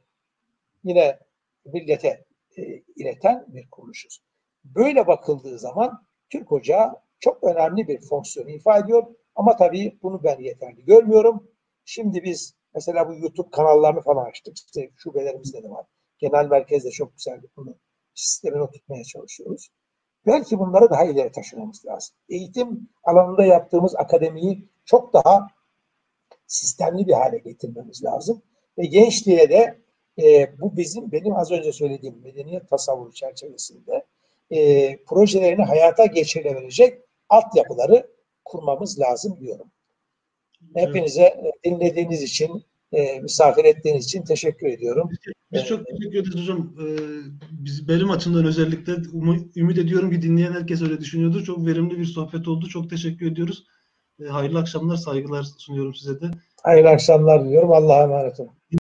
yine millete e, ileten bir kuruluşuz. Böyle bakıldığı zaman Türk Ocağı çok önemli bir fonksiyon ifade ediyor. Ama tabii bunu ben yeterli görmüyorum. Şimdi biz mesela bu YouTube kanallarını falan açtık. İşte şubelerimizde de var. Genel merkezde çok güzel bunu sistemini oturtmaya çalışıyoruz. Belki bunları daha ileri taşımamız lazım. Eğitim alanında yaptığımız akademiyi çok daha sistemli bir hale getirmemiz lazım. Ve gençliğe de e, bu bizim benim az önce söylediğim medeniyet tasavvuru çerçevesinde e, projelerini hayata geçirilebilecek altyapıları kurmamız lazım diyorum. Hepinize e, dinlediğiniz için, e, misafir ettiğiniz için teşekkür ediyorum. Biz çok teşekkür ederiz hocam. Ee, biz, benim açımdan özellikle um, ümit ediyorum ki dinleyen herkes öyle düşünüyordur. Çok verimli bir sohbet oldu. Çok teşekkür ediyoruz. Ee, hayırlı akşamlar, saygılar sunuyorum size de. Hayırlı akşamlar diliyorum. Allah'a emanet olun.